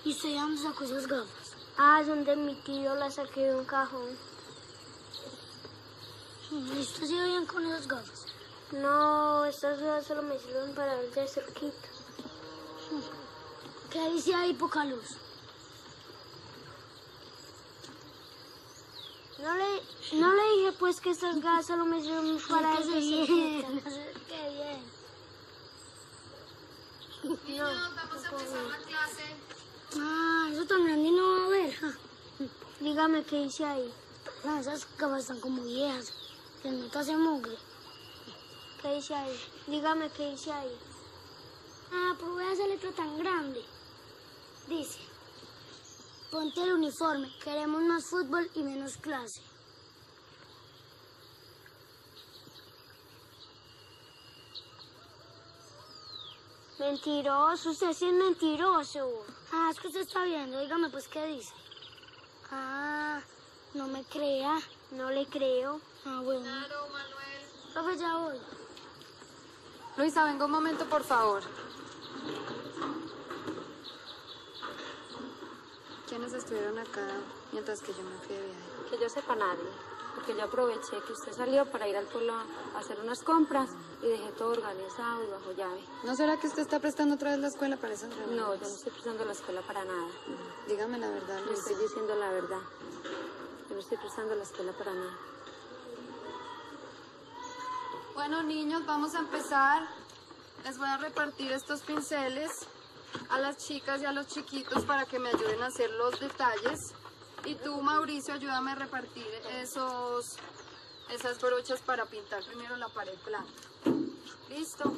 ¿Y usted dónde sacó esas gafas? Ah, son de mi tío, las saqué de un cajón. ¿Y usted se bien con esas gafas? No, estas gafas solo me sirven para ver de cerquita. ¿Qué dice ahí poca luz? No le, no le dije pues que estas gafas solo me sirven para cerquita. Qué bien. Niños, vamos a empezar la clase. Ah, eso tan grande no va a ver. Dígame qué dice ahí. No, esas gafas están como viejas. Se nota ese mugre. ¿Qué dice ahí? Dígame qué dice ahí. Ah, pero vea esa letra tan grande. Dice, ponte el uniforme, queremos más fútbol y menos clase. Mentiroso, usted sí es mentiroso. Ah, es que usted está viendo, dígame pues qué dice. Ah, no me crea. No le creo. Ah, bueno. Claro, Manuel. Profe, ya voy. Luisa, venga un momento, por favor. ¿Quiénes estuvieron acá mientras que yo me fui de viaje? Que yo sepa nadie, porque yo aproveché que usted salió para ir al pueblo a hacer unas compras y dejé todo organizado y bajo llave. ¿No será que usted está prestando otra vez la escuela para esas reuniones? No, yo no estoy prestando la escuela para nada. Dígame la verdad, Le Luisa. estoy diciendo la verdad. Yo no estoy prestando la escuela para nada. Bueno, niños, vamos a empezar. Les voy a repartir estos pinceles a las chicas y a los chiquitos para que me ayuden a hacer los detalles. Y tú, Mauricio, ayúdame a repartir esos, esas brochas para pintar primero la pared plana. ¿Listo?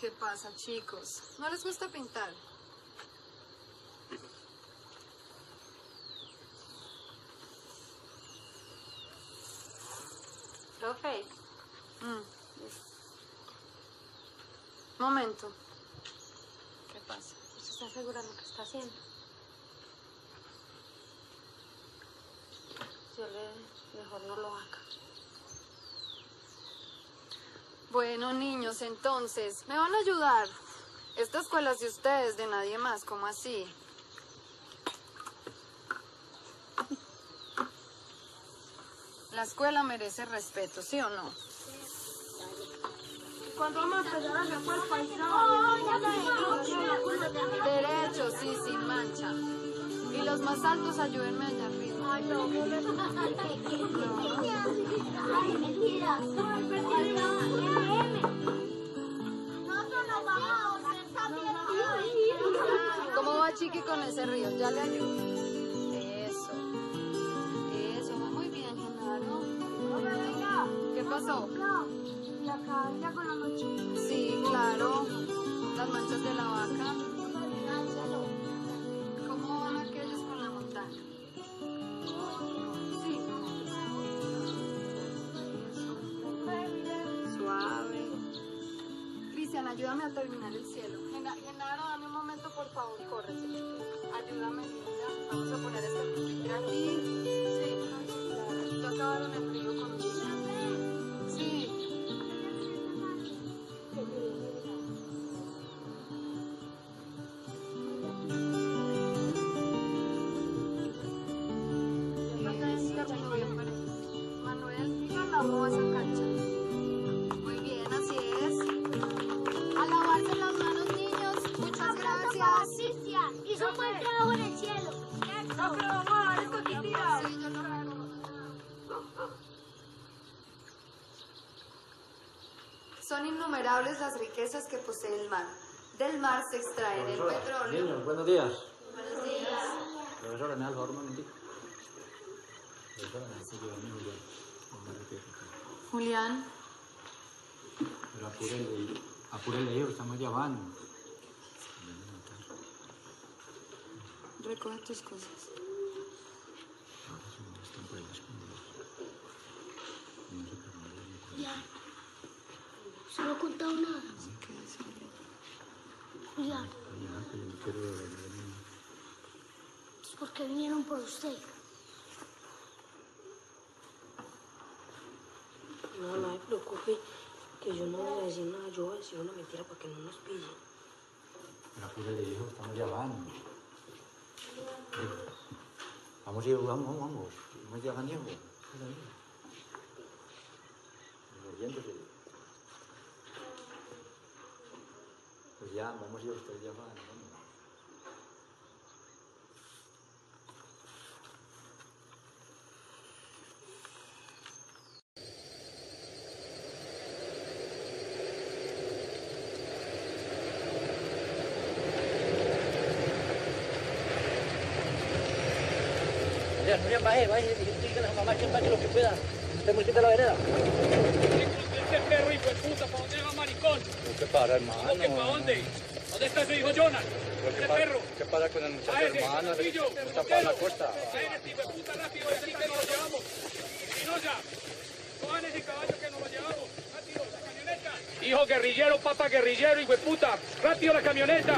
¿Qué pasa, chicos? ¿No les gusta pintar? Profe, Mm. Momento. ¿Qué pasa? ¿usted está segura de lo que está haciendo? Yo le mejor no lo haga. Bueno, niños, entonces, ¿me van a ayudar? Esta escuela es de ustedes, de nadie más, ¿cómo así? La escuela merece respeto, ¿sí o no? Cuando vamos a empezar. Derecho, sí, sin mancha. Y los más altos, ayúdenme allá arriba. Ay, no, no me Ay, mentira. Nosotros ¿Cómo va Chiqui con ese río? ¿Ya le ayudo? Eso. Eso, va muy bien, Genaro. ¿Qué pasó? La cabeza con la mochila. Sí, claro. Las manchas de la vaca. ¿Cómo van aquellos con la montaña? Sí. Eso. Suave. Cristian, ayúdame a terminar el cielo. riquezas que posee el mar. Del mar se extraen el petróleo. Niños, buenos días. Buenos días. Profesora, me da el favor un momentito. Julián. Pero apúrele, apúrele, hijo, estamos llevando. Recoge tus cosas. Ya. Se no he contado nada. Julián, es porque vinieron por usted. No, no se preocupe, que yo no voy a decir nada, yo voy a decir una mentira para que no nos pille. Apúrele, hijo, estamos llamando. Vamos, hijo, vamos, vamos. Vamos ya ganando. Oyéndose. Pues ya, vamos, hijo, estoy. Ya, no ya baje, baje, dígale a mamá que empaque lo que pueda. Usted de la vereda. Este perro hijo de puta, ¿para dónde va para, hermano? ¿Cómo que para dónde? ¿Dónde está su hijo Jonas? ¿Qué Este perro. ¿Qué pasa con el muchacho, hermano? Está para la costa. A ese hijo de puta rápido, aquí que nos lo llevamos. Espinosa, cojan ese caballo que nos lo llevamos. Rápido, la camioneta. Hijo guerrillero, papa guerrillero, hijo de puta. Rápido la camioneta.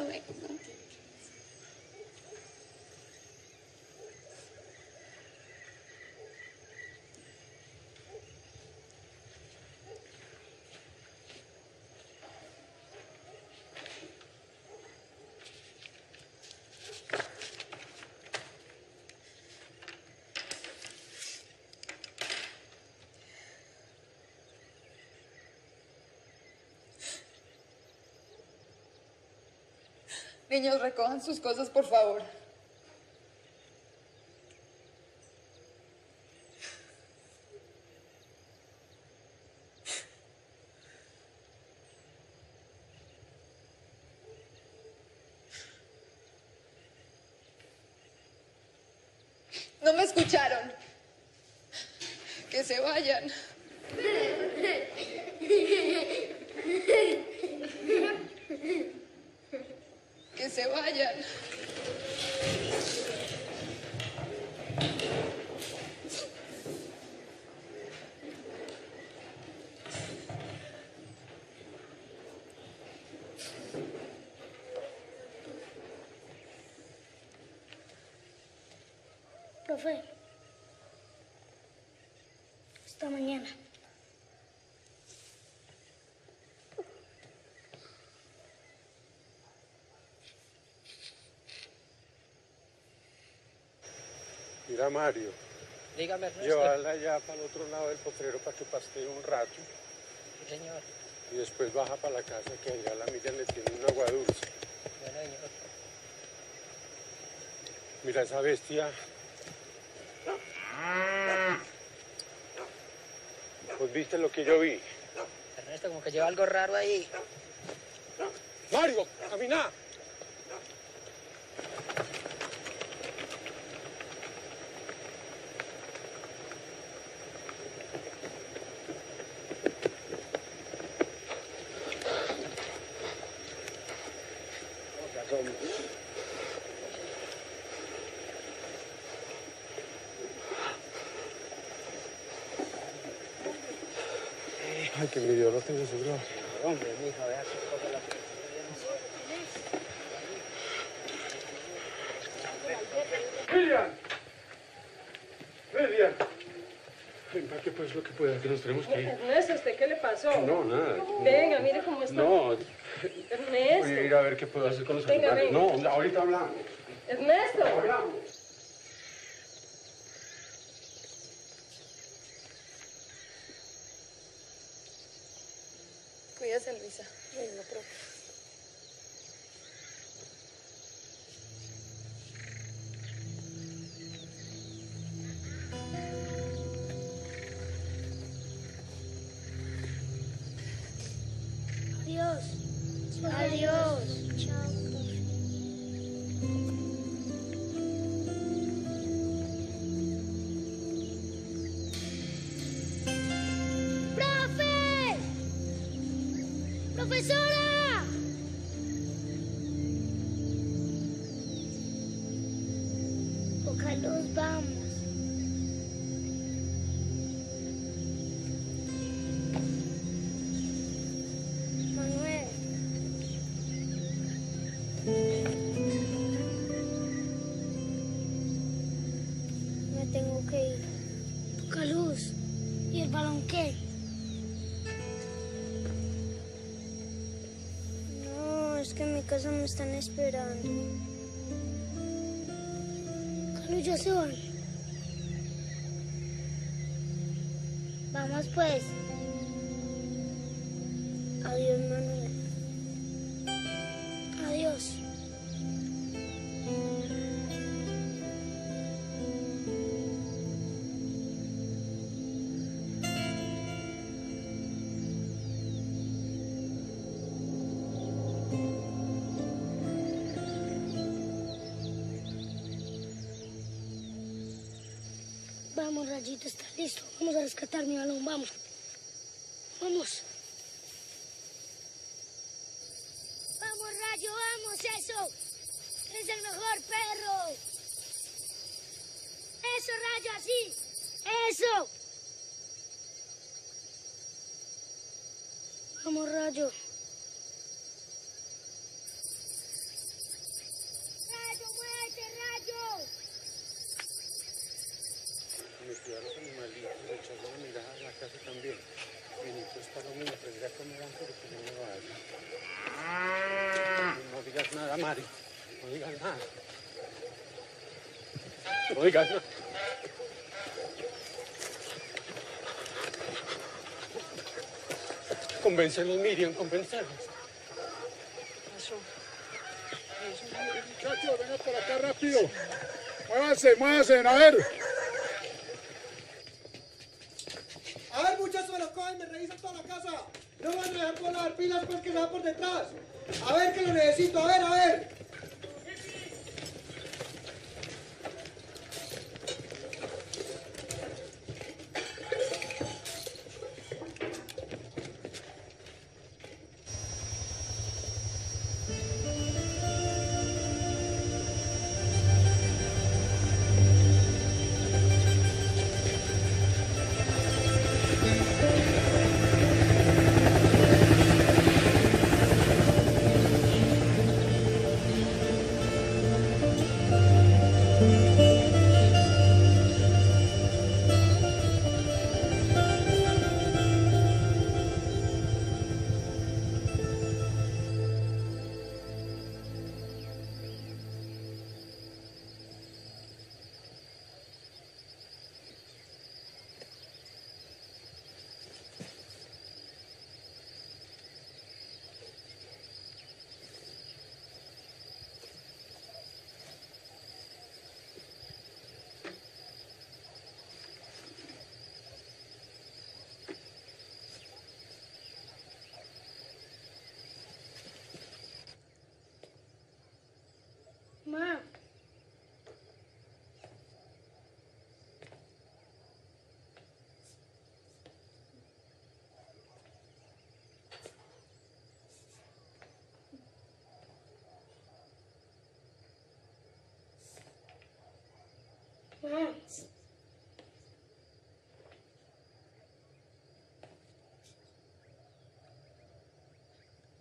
away. Niños, recojan sus cosas, por favor. No me escucharon. Que se vayan. Que se vayan. Profe. Hasta mañana. Mira, Mario, Dígame, Ernesto. llévala ya para el otro lado del potrero para que pastee un rato Sí, señor. y después baja para la casa que allá la Miriam le tiene un agua dulce. Bueno, señor. Mira esa bestia. Pues viste lo que yo vi. Ernesto, como que lleva algo raro ahí. Mario, camina. Ay, que mi Dios lo tengo seguro. Hombre, mijo, vea qué cosa la Miriam. Miriam. Venga, ¿qué pues? Que nos tenemos que ir. Ernesto, ¿usted qué le pasó? No, nada. Venga, mire cómo está. No, Ernesto. voy a ir a ver qué puedo hacer con los Venga, animales. venga. No, ahorita hablamos. Ernesto. Cuídese, Luisa. Bueno, profe. Casa me están esperando. Carlos, ya se van. Vamos pues. Vamos, Rayito, está listo. Vamos a rescatar mi balón, vamos. Vamos. Vamos, Rayo, vamos, eso. Eres el mejor perro. Eso, Rayo, así. Eso. Vamos, Rayo. Rayo, muévete, Rayo. Me cuidar los animalitos, echarle una mirada a la casa también. Benito está lo mismo, aprender a comer antes de que yo me vaya. No digas nada, Mari. No digas nada. No digas nada. Convéncelos, Miriam, convéncelos. Muchachos, vengan por acá rápido. Muévanse, muévanse, a ver. A ver, muchachos, me los cogen, me revisan toda la casa. No van a dejar por las pilas porque se va por detrás. A ver que lo necesito, a ver, a ver.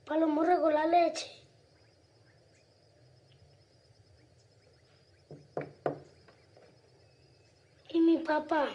Palomo regó la leche. ¿Y mi papá?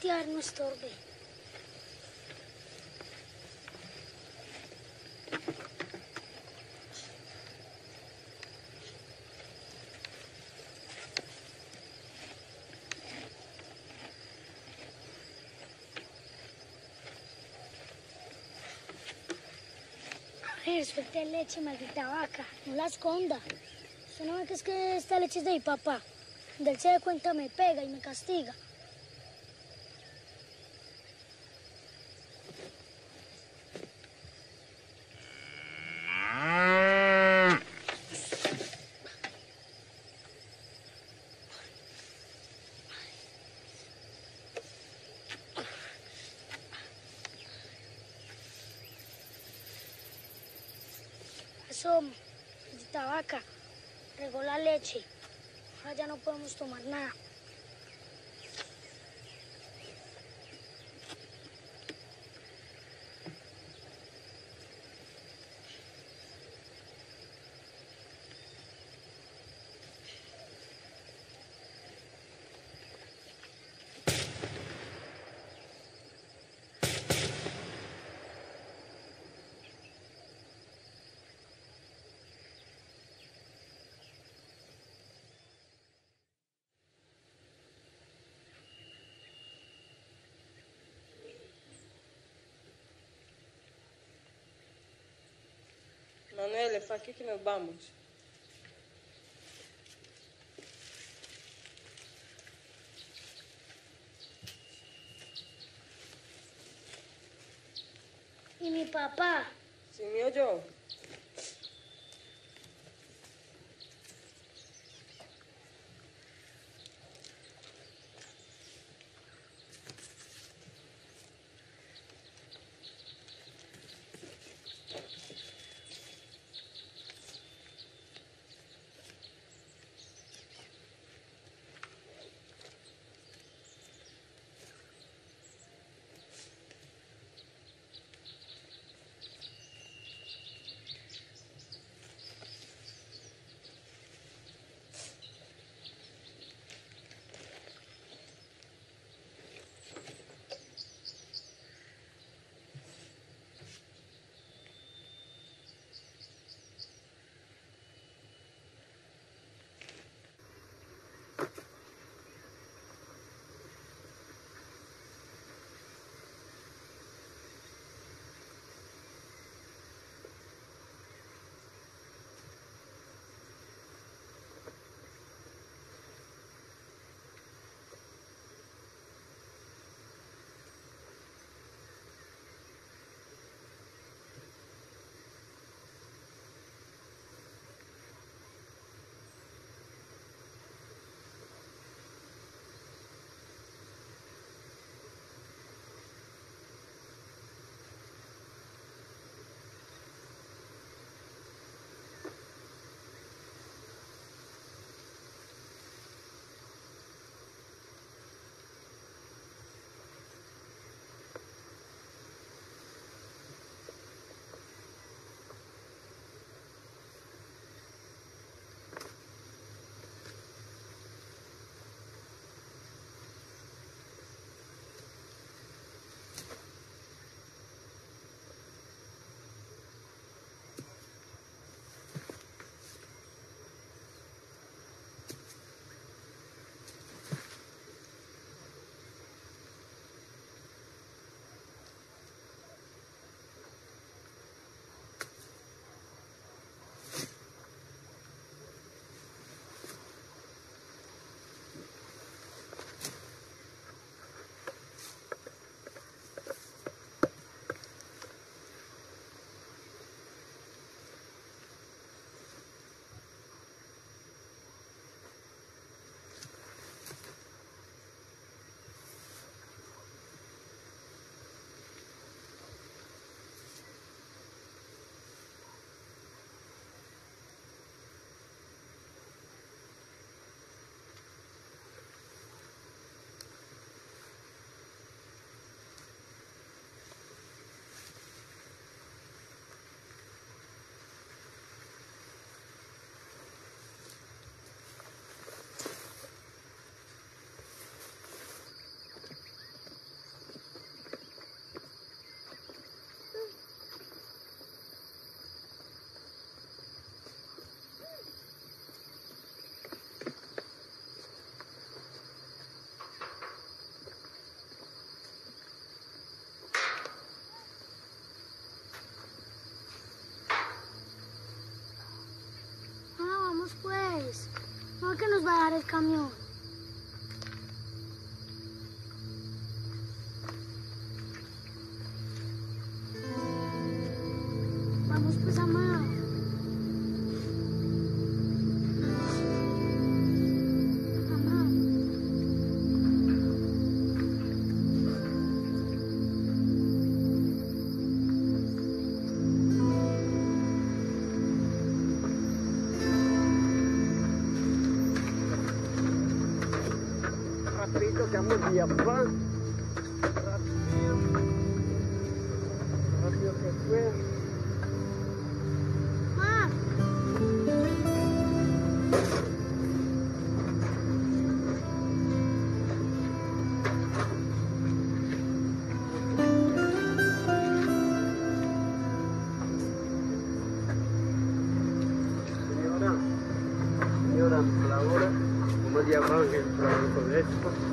Quitear no estorbe. Suelte leche, maldita vaca. No la esconda. Usted no es que esta leche es de mi papá. Cuando él se cuenta me pega y me castiga. Asoma, maldita vaca. Regó la leche. Ahora ya no podemos tomar nada. Manuel, es aquí que nos vamos. ¿Y mi papá? Sí, mío yo. ¿A qué nos va a dar el camión? Señora, señora, por favor, ¿cómo llaman el trabajo de esto?